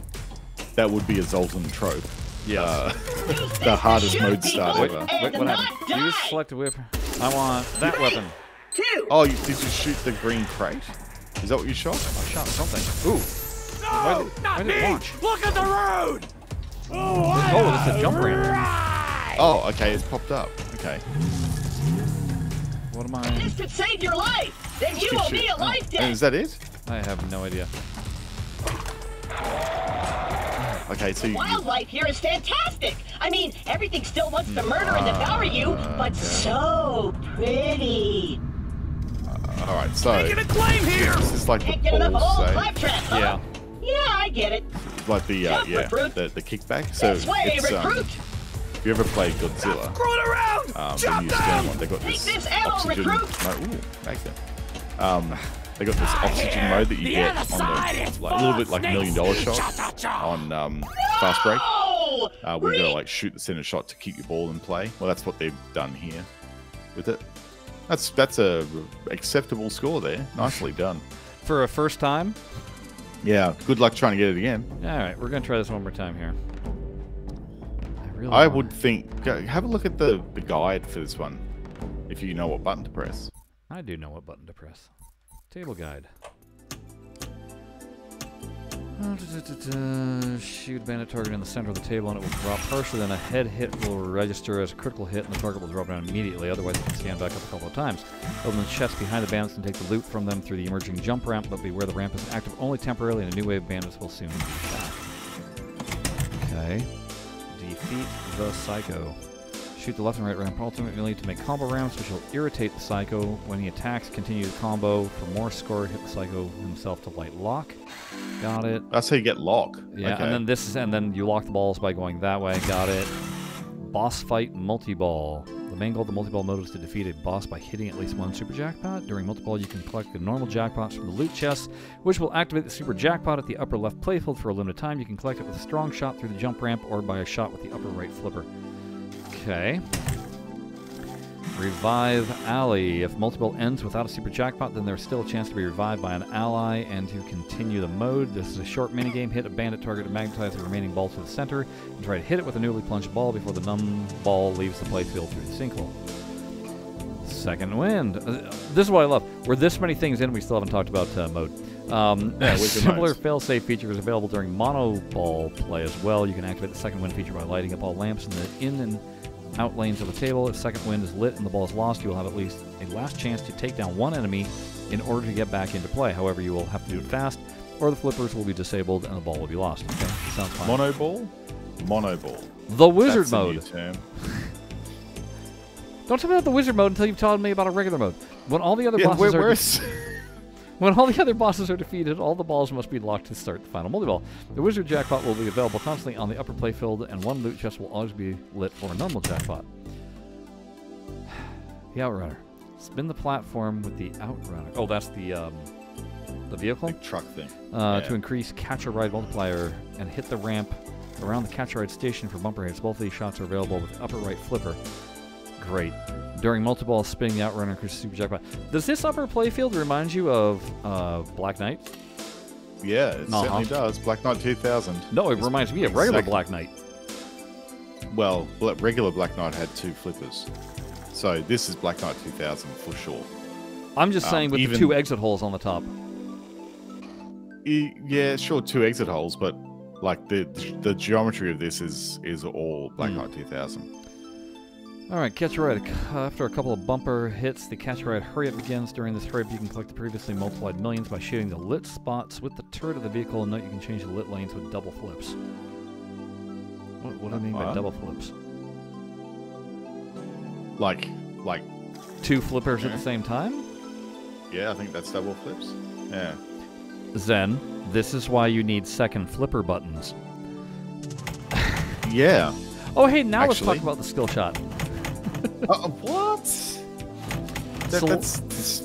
That would be a Zoltan trope. Yeah. Uh, <laughs> the hardest mode shoot start ever. and Wait, what not happened? Use die. select whip. I want that weapon. Two. oh, you, did you shoot the green crate? Is that what you shot? I shot something. Ooh. No, did- not why did me! launch? Look at the road! Oh, Oh, it's a jump ramp. Oh, okay, it's popped up. Okay. What am I? This could save your life. Then you Shoot, owe me a Oh, life and debt. is that it? I have no idea. Okay, so you, you, Wildlife here is fantastic. I mean, everything still wants to murder and devour you, Uh, but so pretty. all right. So Making a claim here! this is like the Can't get balls, old claptrap, huh? Yeah. Yeah, I get it. like the uh, yeah the, the kickback. So This way, it's, um, recruit. If you ever played Godzilla, Screwing around! um, the Chop new them! One, they got this, this oxygen. recruit! No, ooh, back there. Um, they got this oxygen mode that you get on the like a little bit like a million dollar shot on um, fast break. Uh, we're gonna like shoot the center shot to keep your ball in play. Well, that's what they've done here with it. That's that's a acceptable score there. Nicely done. <laughs> For a first time. Yeah. Good luck trying to get it again. All right, we're gonna try this one more time here. I, really I would think go, have a look at the, the guide for this one, if you know what button to press. I do know what button to press. Table guide. Uh, da, da, da. Shoot bandit target in the center of the table and it will drop partially, then a head hit will register as a critical hit and the target will drop down immediately, otherwise it can stand back up a couple of times. Open the chest behind the bandits and take the loot from them through the emerging jump ramp, but beware the ramp is active only temporarily and a new wave of bandits will soon be back. Okay. Defeat the Psycho. Shoot the left and right ramp ultimately to make combo rounds, which will irritate the Psycho. When he attacks, continue the combo. For more score, hit the Psycho himself to light lock. Got it. That's how you get lock. Yeah, Okay. and then this is, and then you lock the balls by going that way. Got it. Boss fight multi-ball. The main goal of the multi-ball mode is to defeat a boss by hitting at least one super jackpot. During multi-ball, you can collect the normal jackpots from the loot chest, which will activate the super jackpot at the upper left playfield for a limited time. You can collect it with a strong shot through the jump ramp or by a shot with the upper right flipper. Okay. Revive Alley. If multiple ends without a super jackpot, then there's still a chance to be revived by an ally and to continue the mode. This is a short minigame. Hit a bandit target to magnetize the remaining ball to the center and try to hit it with a newly plunged ball before the numb ball leaves the playfield through the sinkhole. Second wind. Uh, this is what I love. We're this many things in, we still haven't talked about uh, mode. Um, <laughs> Yeah, a <laughs> similar fail-safe feature is available during mono ball play as well. You can activate the second wind feature by lighting up all lamps in the in and out lanes of the table. If second wind is lit and the ball is lost, you will have at least a last chance to take down one enemy in order to get back into play. However, you will have to do it fast, or the flippers will be disabled and the ball will be lost. Okay, sounds fine. Mono ball? Mono ball. the wizard That's mode. term. Don't tell me about the wizard mode until you've told me about a regular mode. When all the other Yeah, bosses are <laughs> When all the other bosses are defeated, all the balls must be locked to start the final multi-ball. The wizard jackpot will be available constantly on the upper playfield, and one loot chest will always be lit for a normal jackpot. <sighs> The Outrunner. Spin the platform with the Outrunner. Oh, that's the um, the vehicle. big truck thing? Uh, Yeah. To increase catch a ride multiplier and hit the ramp around the catch a ride station for bumper hits. Both of these shots are available with upper right flipper. Great. During multi-ball, spinning the Outrunner super jackpot. Does this upper playfield remind you of uh, Black Knight? Yeah, it Uh-huh. certainly does. Black Knight 2000. No, it is reminds me of regular exactly- Black Knight. Well, regular Black Knight had two flippers. So this is Black Knight 2000 for sure. I'm just Um, saying with even- the two exit holes on the top. Yeah, sure, two exit holes, but like the the geometry of this is is all Black Hmm. Knight 2000. All right, catch a ride. After a couple of bumper hits, the catch a ride hurry up begins. During this hurry up, you can collect the previously multiplied millions by shooting the lit spots with the turret of the vehicle. And note you can change the lit lanes with double flips. What, what do I mean by double flips? Like like Two flippers at the same time? yeah, I think that's double flips. Yeah. Zen, this is why you need second flipper buttons. Yeah. Oh, hey, now let's talk about the skill shot. Uh, what? That, that's, that's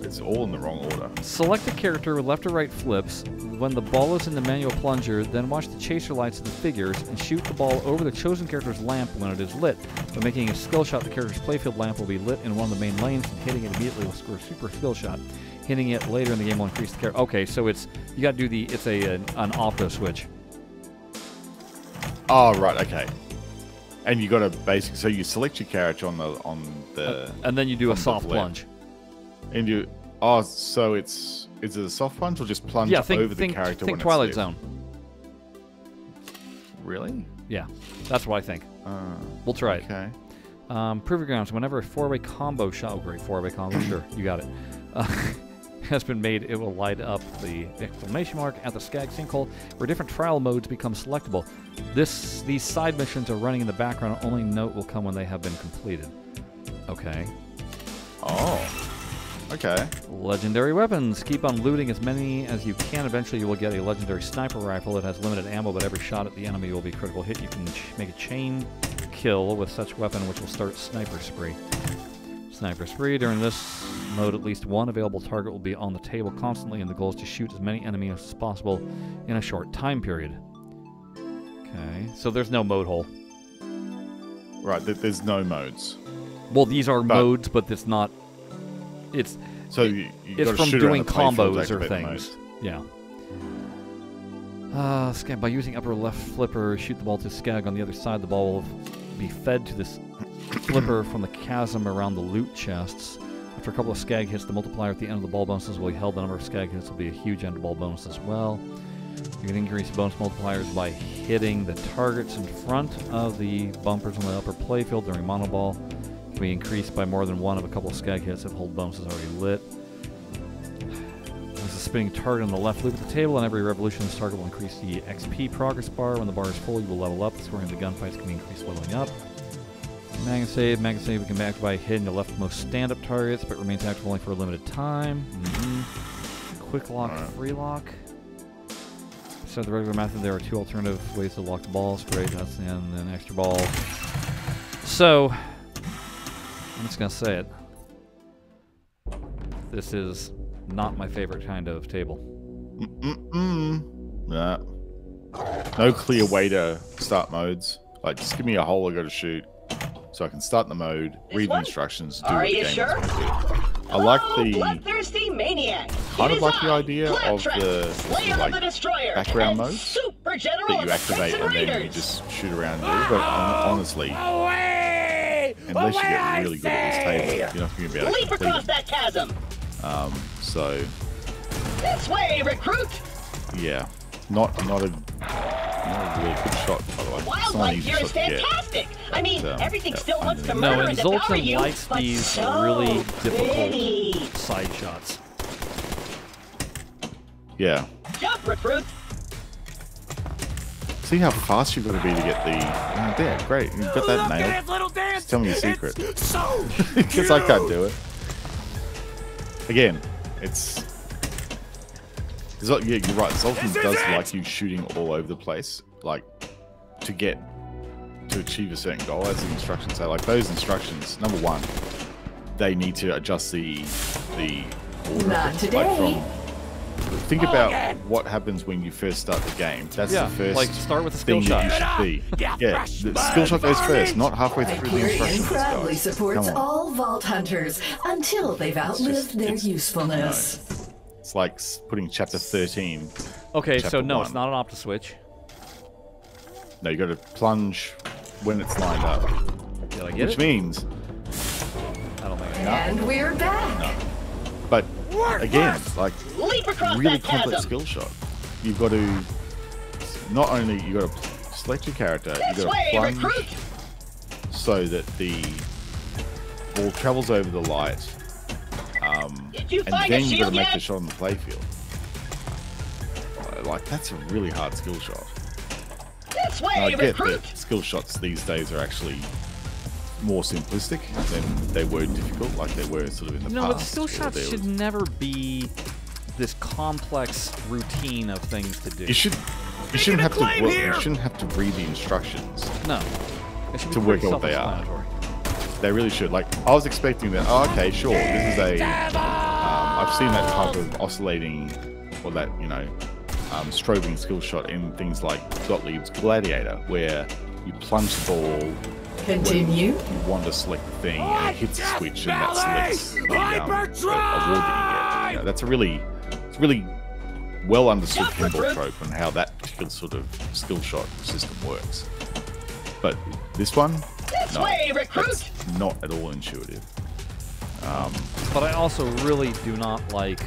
it's all in the wrong order. Select a character with left or right flips. When the ball is in the manual plunger, then watch the chaser lights of the figures and shoot the ball over the chosen character's lamp when it is lit. By making a skill shot, the character's playfield lamp will be lit in one of the main lanes, and hitting it immediately will score a super skill shot. Hitting it later in the game will increase the character. Okay, so it's you got to do the it's a an, an opto switch. Oh right, okay. And you got to basic. So you select your character on the on the and then you do a soft plunge. and you. Oh, so it's is it a soft plunge or just plunge Yeah, think over the character think Twilight? Zone. Really? Yeah, that's what I think. Uh, We'll try it. okay. Um, Your Grounds. Whenever a four-way combo shot, oh great, four-way combo, sure, you got it, uh, <laughs> has been made, it will light up the exclamation mark at the Skag sinkhole, where different trial modes become selectable. This, these side missions are running in the background. Only note will come when they have been completed. Okay. Oh. Okay. Legendary weapons. Keep on looting as many as you can. Eventually, you will get a legendary sniper rifle. that has limited ammo, but every shot at the enemy will be critical hit. You can ch- make a chain kill with such weapon, which will start sniper spree. Sniper spree. During this mode, at least one available target will be on the table constantly, and the goal is to shoot as many enemies as possible in a short time period. Okay, so there's no mode hole. Right. Th- there's no modes. Well, these are But- modes, but it's not. It's So you, you it's from doing the playfield to combos or things. Yeah. Uh, by using upper left flipper, shoot the ball to Skag on the other side. The ball will be fed to this <coughs> flipper from the chasm around the loot chests. After a couple of Skag hits, the multiplier at the end of the ball bonuses will be held. The number of Skag hits will be a huge end ball bonus as well. You can increase bonus multipliers by hitting the targets in front of the bumpers on the upper playfield during monoball. Can be increased by more than one of a couple of Skag hits if hold bonus is already lit. There's a spinning target on the left loop of the table, and every revolution this target will increase the XP progress bar. When the bar is full, you will level up. Scoring the gunfights can be increased leveling up. Mag save. Mag save can be activated by hitting the leftmost stand-up targets, but remains active only for a limited time. Mhm. Quick lock, free lock. Instead of the regular method, there are two alternative ways to lock the ball. Spray, that's and then extra ball. So, I'm just gonna say it. This is not my favorite kind of table. Mm-mm. Nah. No clear way to start modes. Like, just give me a hole I got to shoot, so I can start the mode, read the instructions, do Are what the you game sure? wants me to do. I like Hello, the bloodthirsty maniac. kind It of is like the idea of Claptrap, the Slayer like of the background mode Super General that you activate Space and then you just shoot around and do. But hon- honestly, unless you get really good at this table, you're not going to be able to Leap complete across it. that chasm. Um, so This way, recruit. yeah, not not a not a really good shot by the way. It's Wildlife easy here shot is fantastic. I mean, So, everything yeah, still wants to underneath. No, murder and and devour Zoltan you, likes but these so really difficult pretty. side shots. Yeah. Jump, recruit. See how fast you've got to be to get the. Oh, there, great. You've got that nailed. dance. Tell me your secret. So <laughs> Because I can't do it. Again, it's. Zol- yeah, you're right. Zoltan does it! like you shooting all over the place, like to get to achieve a certain goal, as the instructions say. Like those instructions, number one, they need to adjust the the order. Not of today. Like from, think about what happens when you first start the game. That's Yeah, the first like start with a skill thing that shot. you should be. Yeah, Yeah, the skill shot goes first, not halfway through the Hyperion instructions. proudly supports Come on. all Vault Hunters until they've outlived just- their it's- usefulness. It's like putting chapter 13. Okay, so no, one. it's not an opto switch. No, you got to plunge when it's lined up. Did I get Which it? means, I don't think I And we're back. but again, like Leap really complex chasm. skill shot. You've got to not only you got to select your character, you got to plunge recruit. so that the ball travels over the light, um, Did you and then a you got shield to make yet? the shot on the playfield. Like that's a really hard skill shot. This Now, I way, get recruit. that skill shots these days are actually more simplistic than they were difficult, like they were sort of in the No, past. but skill shots should was- never be this complex routine of things to do. You should. You shouldn't have to. claim Well, here! you shouldn't have to read the instructions. no. It should be To work out what they are. They really should. Like I was expecting that. Oh, okay, sure. This is a. Um, I've seen that type of oscillating, or that you know, um, strobing skill shot in things like Gottlieb's Gladiator, where you plunge the ball Continue. you want to select the thing and it hits a switch and that selects the, um, award that you get. You know, that's a really, it's really well understood pinball trope and how that particular sort of skill shot system works. But this one, This no, way, recruit. that's not at all intuitive. But I also really do not like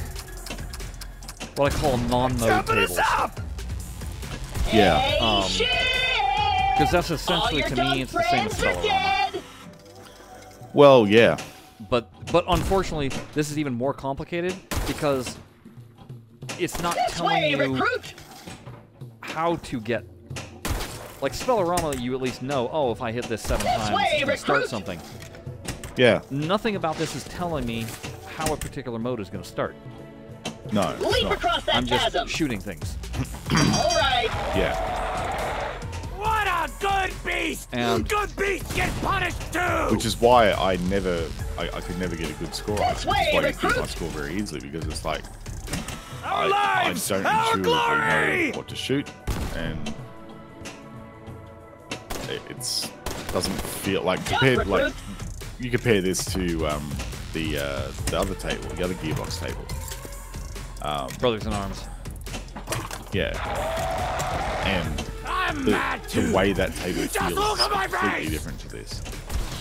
what I call non-mode tables. up. Yeah, Hey, um! Because that's essentially, to me, it's the same as friends are Spellorama. dead. well, yeah, But but unfortunately, this is even more complicated because it's not This telling way, you recruit. how to get. Like Spellorama, you at least know. Oh, if I hit this seven This times, way, it's gonna start something. yeah. Nothing about this is telling me how a particular mode is going to start. No, Leap not. across that I'm just chasm. shooting things. All right. Yeah, What a good beast! And- good beasts get punished too! which is why I never, I, I could never get a good score. on it. This Which is way, why you beat my score very easily because it's like Our I, I don't our glory! know what to shoot, and it, it's doesn't feel like compared like you compare this to um, the uh, the other table, the other gearbox table. Um, Brothers in Arms. yeah, and I'm the, mad too! the way that table feels look is completely different to this.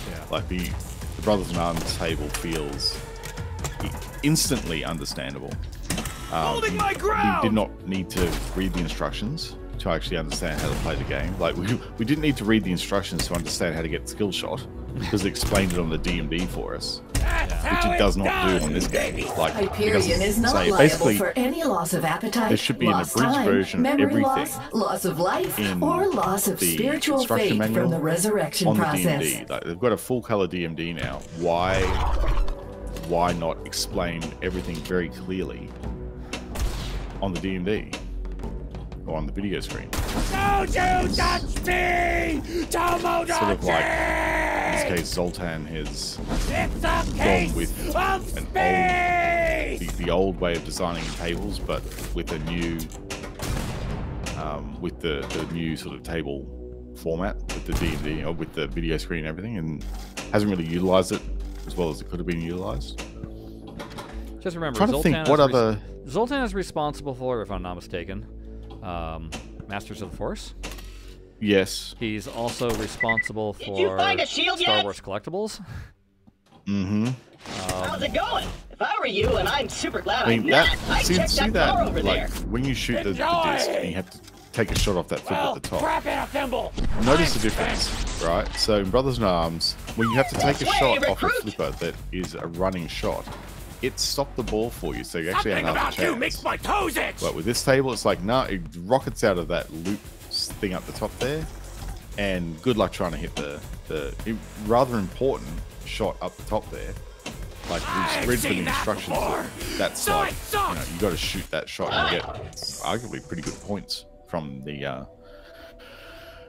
Yeah. Like the the Brothers in Arms table feels instantly understandable. Um, Holding my we ground! did not need to read the instructions to actually understand how to play the game. Like we, we didn't need to read the instructions to understand how to get skill shot <laughs> because it explained it on the DMD for us, That's which how it it's does not do on this game. Like it Hyperion doesn't is not say liable basically for any loss of appetite, there should be an abridged time, version of everything loss, loss of life, in or loss of the spiritual instruction faith manual from the resurrection on the. DMD. Like they've got a full color DMD now. Why why not explain everything very clearly on the DMD or on the video screen? Don't you touch me! Tomodachi! Sort of like in this case Zoltan has It's a case gone with of an old the, the old way of designing tables, but with a new um, with the, the new sort of table format with the DMD or with the video screen and everything, and hasn't really utilized it as well as it could have been utilized. Just remember, trying to think what is other Zoltan is responsible for, if I'm not mistaken, um, Masters of the Force. yes, He's also responsible for you find a shield Star yet? Wars collectibles. mm-hmm. How's it going? If I were you, and I'm super glad I mean I'm that not, I'd see, check see that, that car over like there. when you shoot the, the disc and you have to take a shot off that flip Well, at the top. crap in a thimble! Notice the I'm difference, right? So in Brothers in Arms, when you have to take a Way, shot off a flipper that is a running shot, it stopped the ball for you, so you actually Something had another about you makes my toes itch! But with this table, it's like, nah, it rockets out of that loop thing up the top there, and good luck trying to hit the the rather important shot up the top there. Like I've we've read from the instructions, that that's So like you sucks. know you got to shoot that shot and get arguably pretty good points from the uh,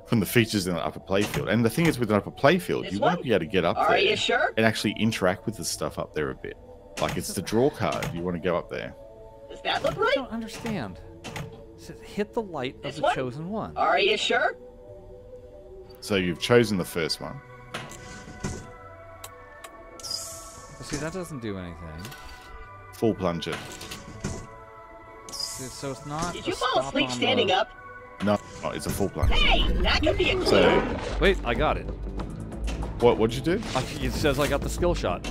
from the features in the upper playfield. And the thing is, with an upper playfield, This you want to one? be able to get up Are there you sure? and actually interact with the stuff up there a bit. Like it's the draw card. You want to go up there. Does that look right? I don't understand. It says hit the light of the one? chosen one. Are you sure? So you've chosen the first one. See, that doesn't do anything. Full plunger. See, So it's not. Did you fall stop asleep on standing the- up? No, no, it's a full plunger. Hey, that could be a clue. So Wait, I got it. what? What'd you do? I, it says I got the skill shot.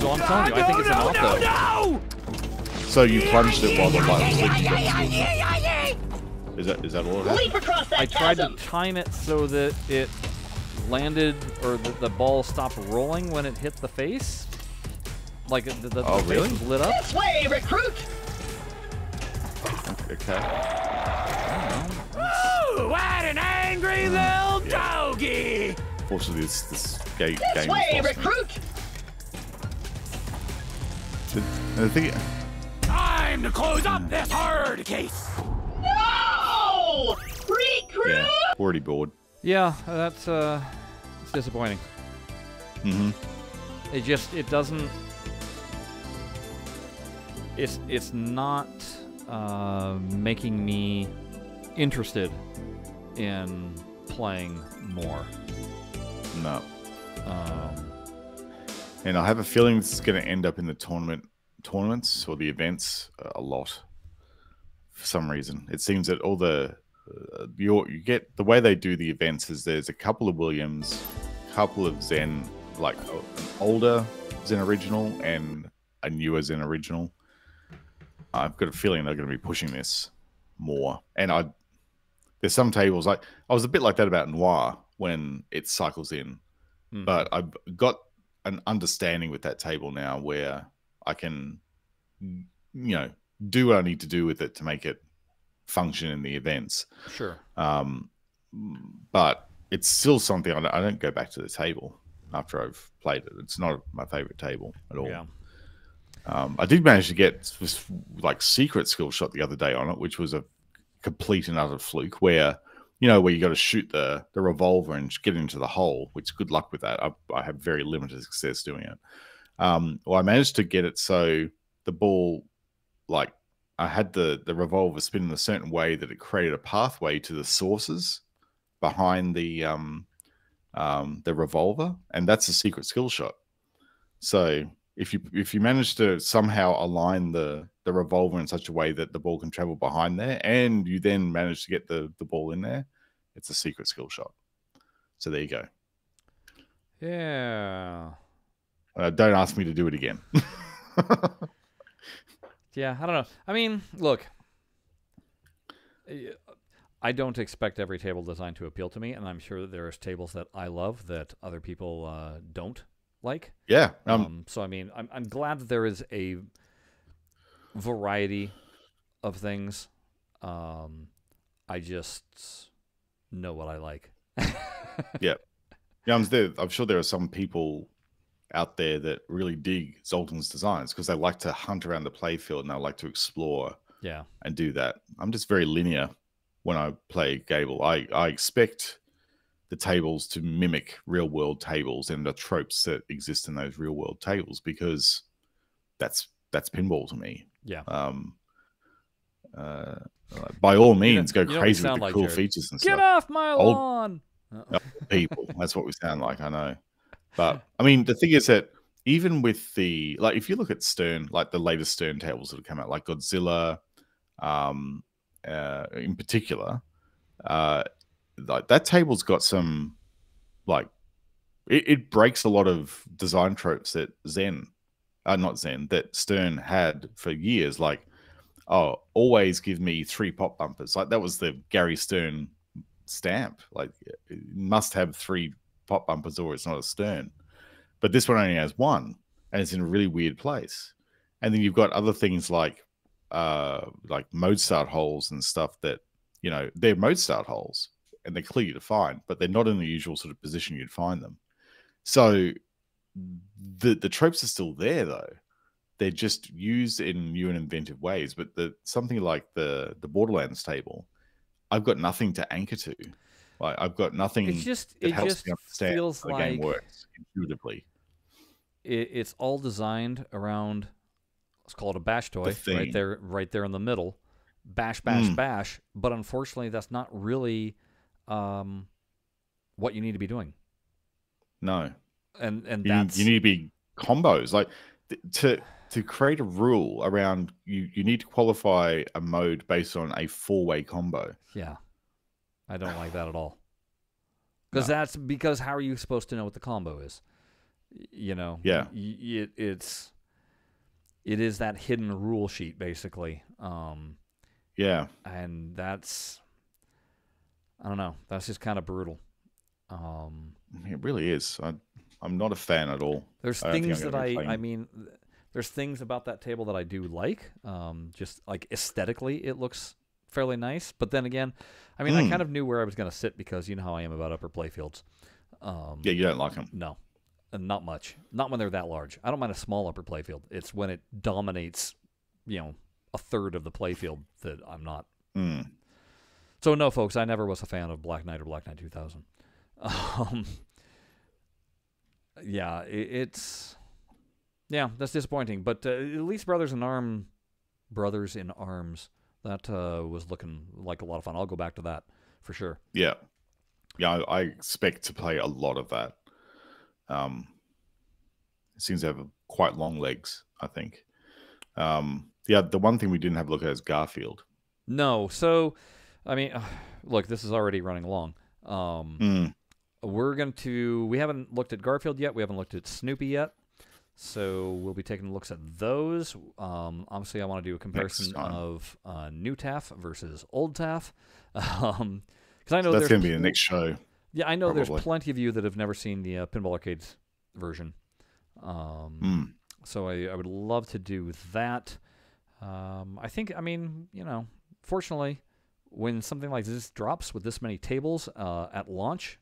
So I'm telling you, I think it's an no, auto. no, no! So you plunged it while the light was lit. you got the skill shot. Is that is that all? Leap across that I tried to time it so that it landed or the, the ball stopped rolling when it hit the face. Like the, the, Oh, the face really? was lit up. This way, recruit! Okay. Ooh, what an angry hmm, little doggy! Fortunately, this this ga- This game way, is lost me. Recruit! The, the thing, Time to close up this hard case! No! Recruit! yeah, already bored. Yeah, that's uh, it's disappointing. Mm-hmm. It just it doesn't. It's it's not uh, making me interested in playing more. No. Um, And I have a feeling this is going to end up in the tournament tournaments or the events uh, a lot for some reason. It seems that all the uh, you you get the way they do the events is there's a couple of Williams, a couple of Zen, like an older Zen original and a newer Zen original. I've got a feeling they're going to be pushing this more. And I there's some tables like I was a bit like that about Noir when it cycles in mhm. but I've got an understanding with that table now where I can, you know, do what I need to do with it to make it function in the events. sure. Um, but it's still something I don't, I don't go back to the table. after I've played it. It's not my favorite table at all. Yeah. Um, I did manage to get this like secret skill shot the other day on it, which was a complete and utter fluke. Where you know where you got to shoot the the revolver and get into the hole. Which good luck with that. I, I have very limited success doing it. Um, well, I managed to get it so the ball, like I had the the revolver spin in a certain way that it created a pathway to the sources behind the um, um, the revolver, and that's a secret skill shot. So if you if you manage to somehow align the the revolver in such a way that the ball can travel behind there, and you then manage to get the the ball in there, it's a secret skill shot. So there you go. Yeah. Uh, don't ask me to do it again. <laughs> Yeah, I don't know. I mean, look, I don't expect every table design to appeal to me, and I'm sure that there's tables that I love that other people uh, don't like. yeah. Um, Um, so I mean, I'm I'm glad that there is a variety of things. Um, I just know what I like. <laughs> yeah. Yeah, I'm, there, I'm sure there are some people out there that really dig Zoltan's designs because they like to hunt around the playfield and they like to explore Yeah. and do that. I'm just very linear when I play Gable. I, I expect the tables to mimic real world tables and the tropes that exist in those real world tables because that's that's pinball to me. Yeah. Um, uh, by all means, go you know what you crazy with the like, cool Jared. features and Get stuff Get off my Old- lawn. <laughs> People. That's what we sound like. I know. But <laughs> I mean, the thing is that even with the like, if you look at Stern, like the latest Stern tables that have come out, like Godzilla, um, uh, in particular, uh, like that table's got some like it, it breaks a lot of design tropes that Zen, uh, not Zen, that Stern had for years. Like, oh, always give me three pop bumpers. Like that was the Gary Stern stamp. Like, must have three pop bumpers or it's not a Stern. But this one only has one, and it's in a really weird place. And then you've got other things like, uh, like mode start holes and stuff that you know they're mode start holes and they're clearly defined, but they're not in the usual sort of position you'd find them. So the the tropes are still there though. They're just used in new and inventive ways. But the something like the the Borderlands table, I've got nothing to anchor to. Like I've got nothing. It's just that it helps just me understand feels how the game like works intuitively. it, it's all designed around let's call it a bash toy right there right there in the middle bash bash Mm. bash but unfortunately that's not really um, what you need to be doing. No, and and you need, that's you need to be combos. Like th- to to create a rule around you. You need to qualify a mode based on a four way combo. yeah. I don't like that at all. <sighs> Because that's because how are you supposed to know what the combo is? You know Yeah. y- it, it's it is that hidden rule sheet basically. Um Yeah, and that's I don't know. That's just kind of brutal. Um, it really is. I, I'm not a fan at all. there's I things that I I mean, there's things about that table that I do like. Um, just like aesthetically, it looks fairly nice. But then again, I mean, I Mm. kind of knew where I was going to sit because you know how I am about upper playfields. Um, Yeah, you don't like them. no, not much. Not when they're that large. I don't mind a small upper playfield. It's when it dominates, you know, a third of the playfield that I'm not Mm. So no, folks, I never was a fan of Black Knight or Black Knight 2000. <laughs> Um, yeah, it, it's yeah, that's disappointing. But uh, at least Brothers in Arm, Brothers in Arms, that uh, was looking like a lot of fun. I'll go back to that for sure. Yeah, yeah. I, I expect to play a lot of that. Um, it seems to have quite long legs. I think. Um, yeah, the one thing we didn't have a look at is Garfield. No, so I mean, look, this is already running long. Um, Mm. We're going to. We haven't looked at Garfield yet. We haven't looked at Snoopy yet. So we'll be taking looks at those. Um, obviously, I want to do a comparison of uh, new TAF versus old TAF. <laughs> Um, because I know So that's there's going to be the next show. Yeah, I know probably. there's plenty of you that have never seen the uh, Pinball Arcades version. Um, Mm. So I, I would love to do that. Um, I think, I mean, you know, fortunately, when something like this drops with this many tables uh, at launch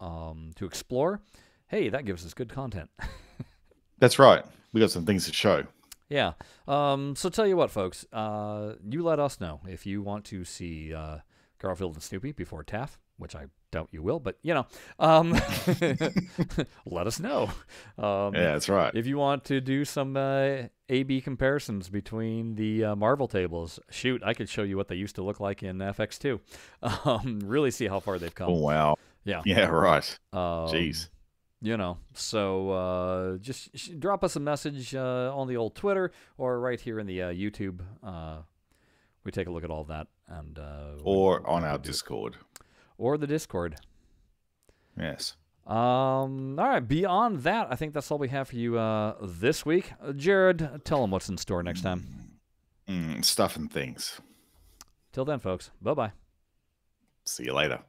um, to explore, hey, that gives us good content. <laughs> That's right. We got some things to show. Yeah. Um, so tell you what, folks, uh, you let us know if you want to see uh, Garfield and Snoopy before TAF, which I doubt you will, but you know, um, <laughs> <laughs> let us know. Um, Yeah, that's right. If you want to do some uh, A/B comparisons between the uh, Marvel tables, shoot, I could show you what they used to look like in FX2. <laughs> Um, really see how far they've come. Oh wow. Yeah. Yeah, right. Um, Jeez. You know, so uh, just sh- drop us a message uh, on the old Twitter or right here in the uh, YouTube. Uh, we take a look at all that and uh, we- Or on our Discord. or the Discord. Yes. Um, all right. Beyond that, I think that's all we have for you uh, this week. Uh, Jared, tell them what's in store next time. Mm, stuff and things. Till then, folks. Bye bye. See you later.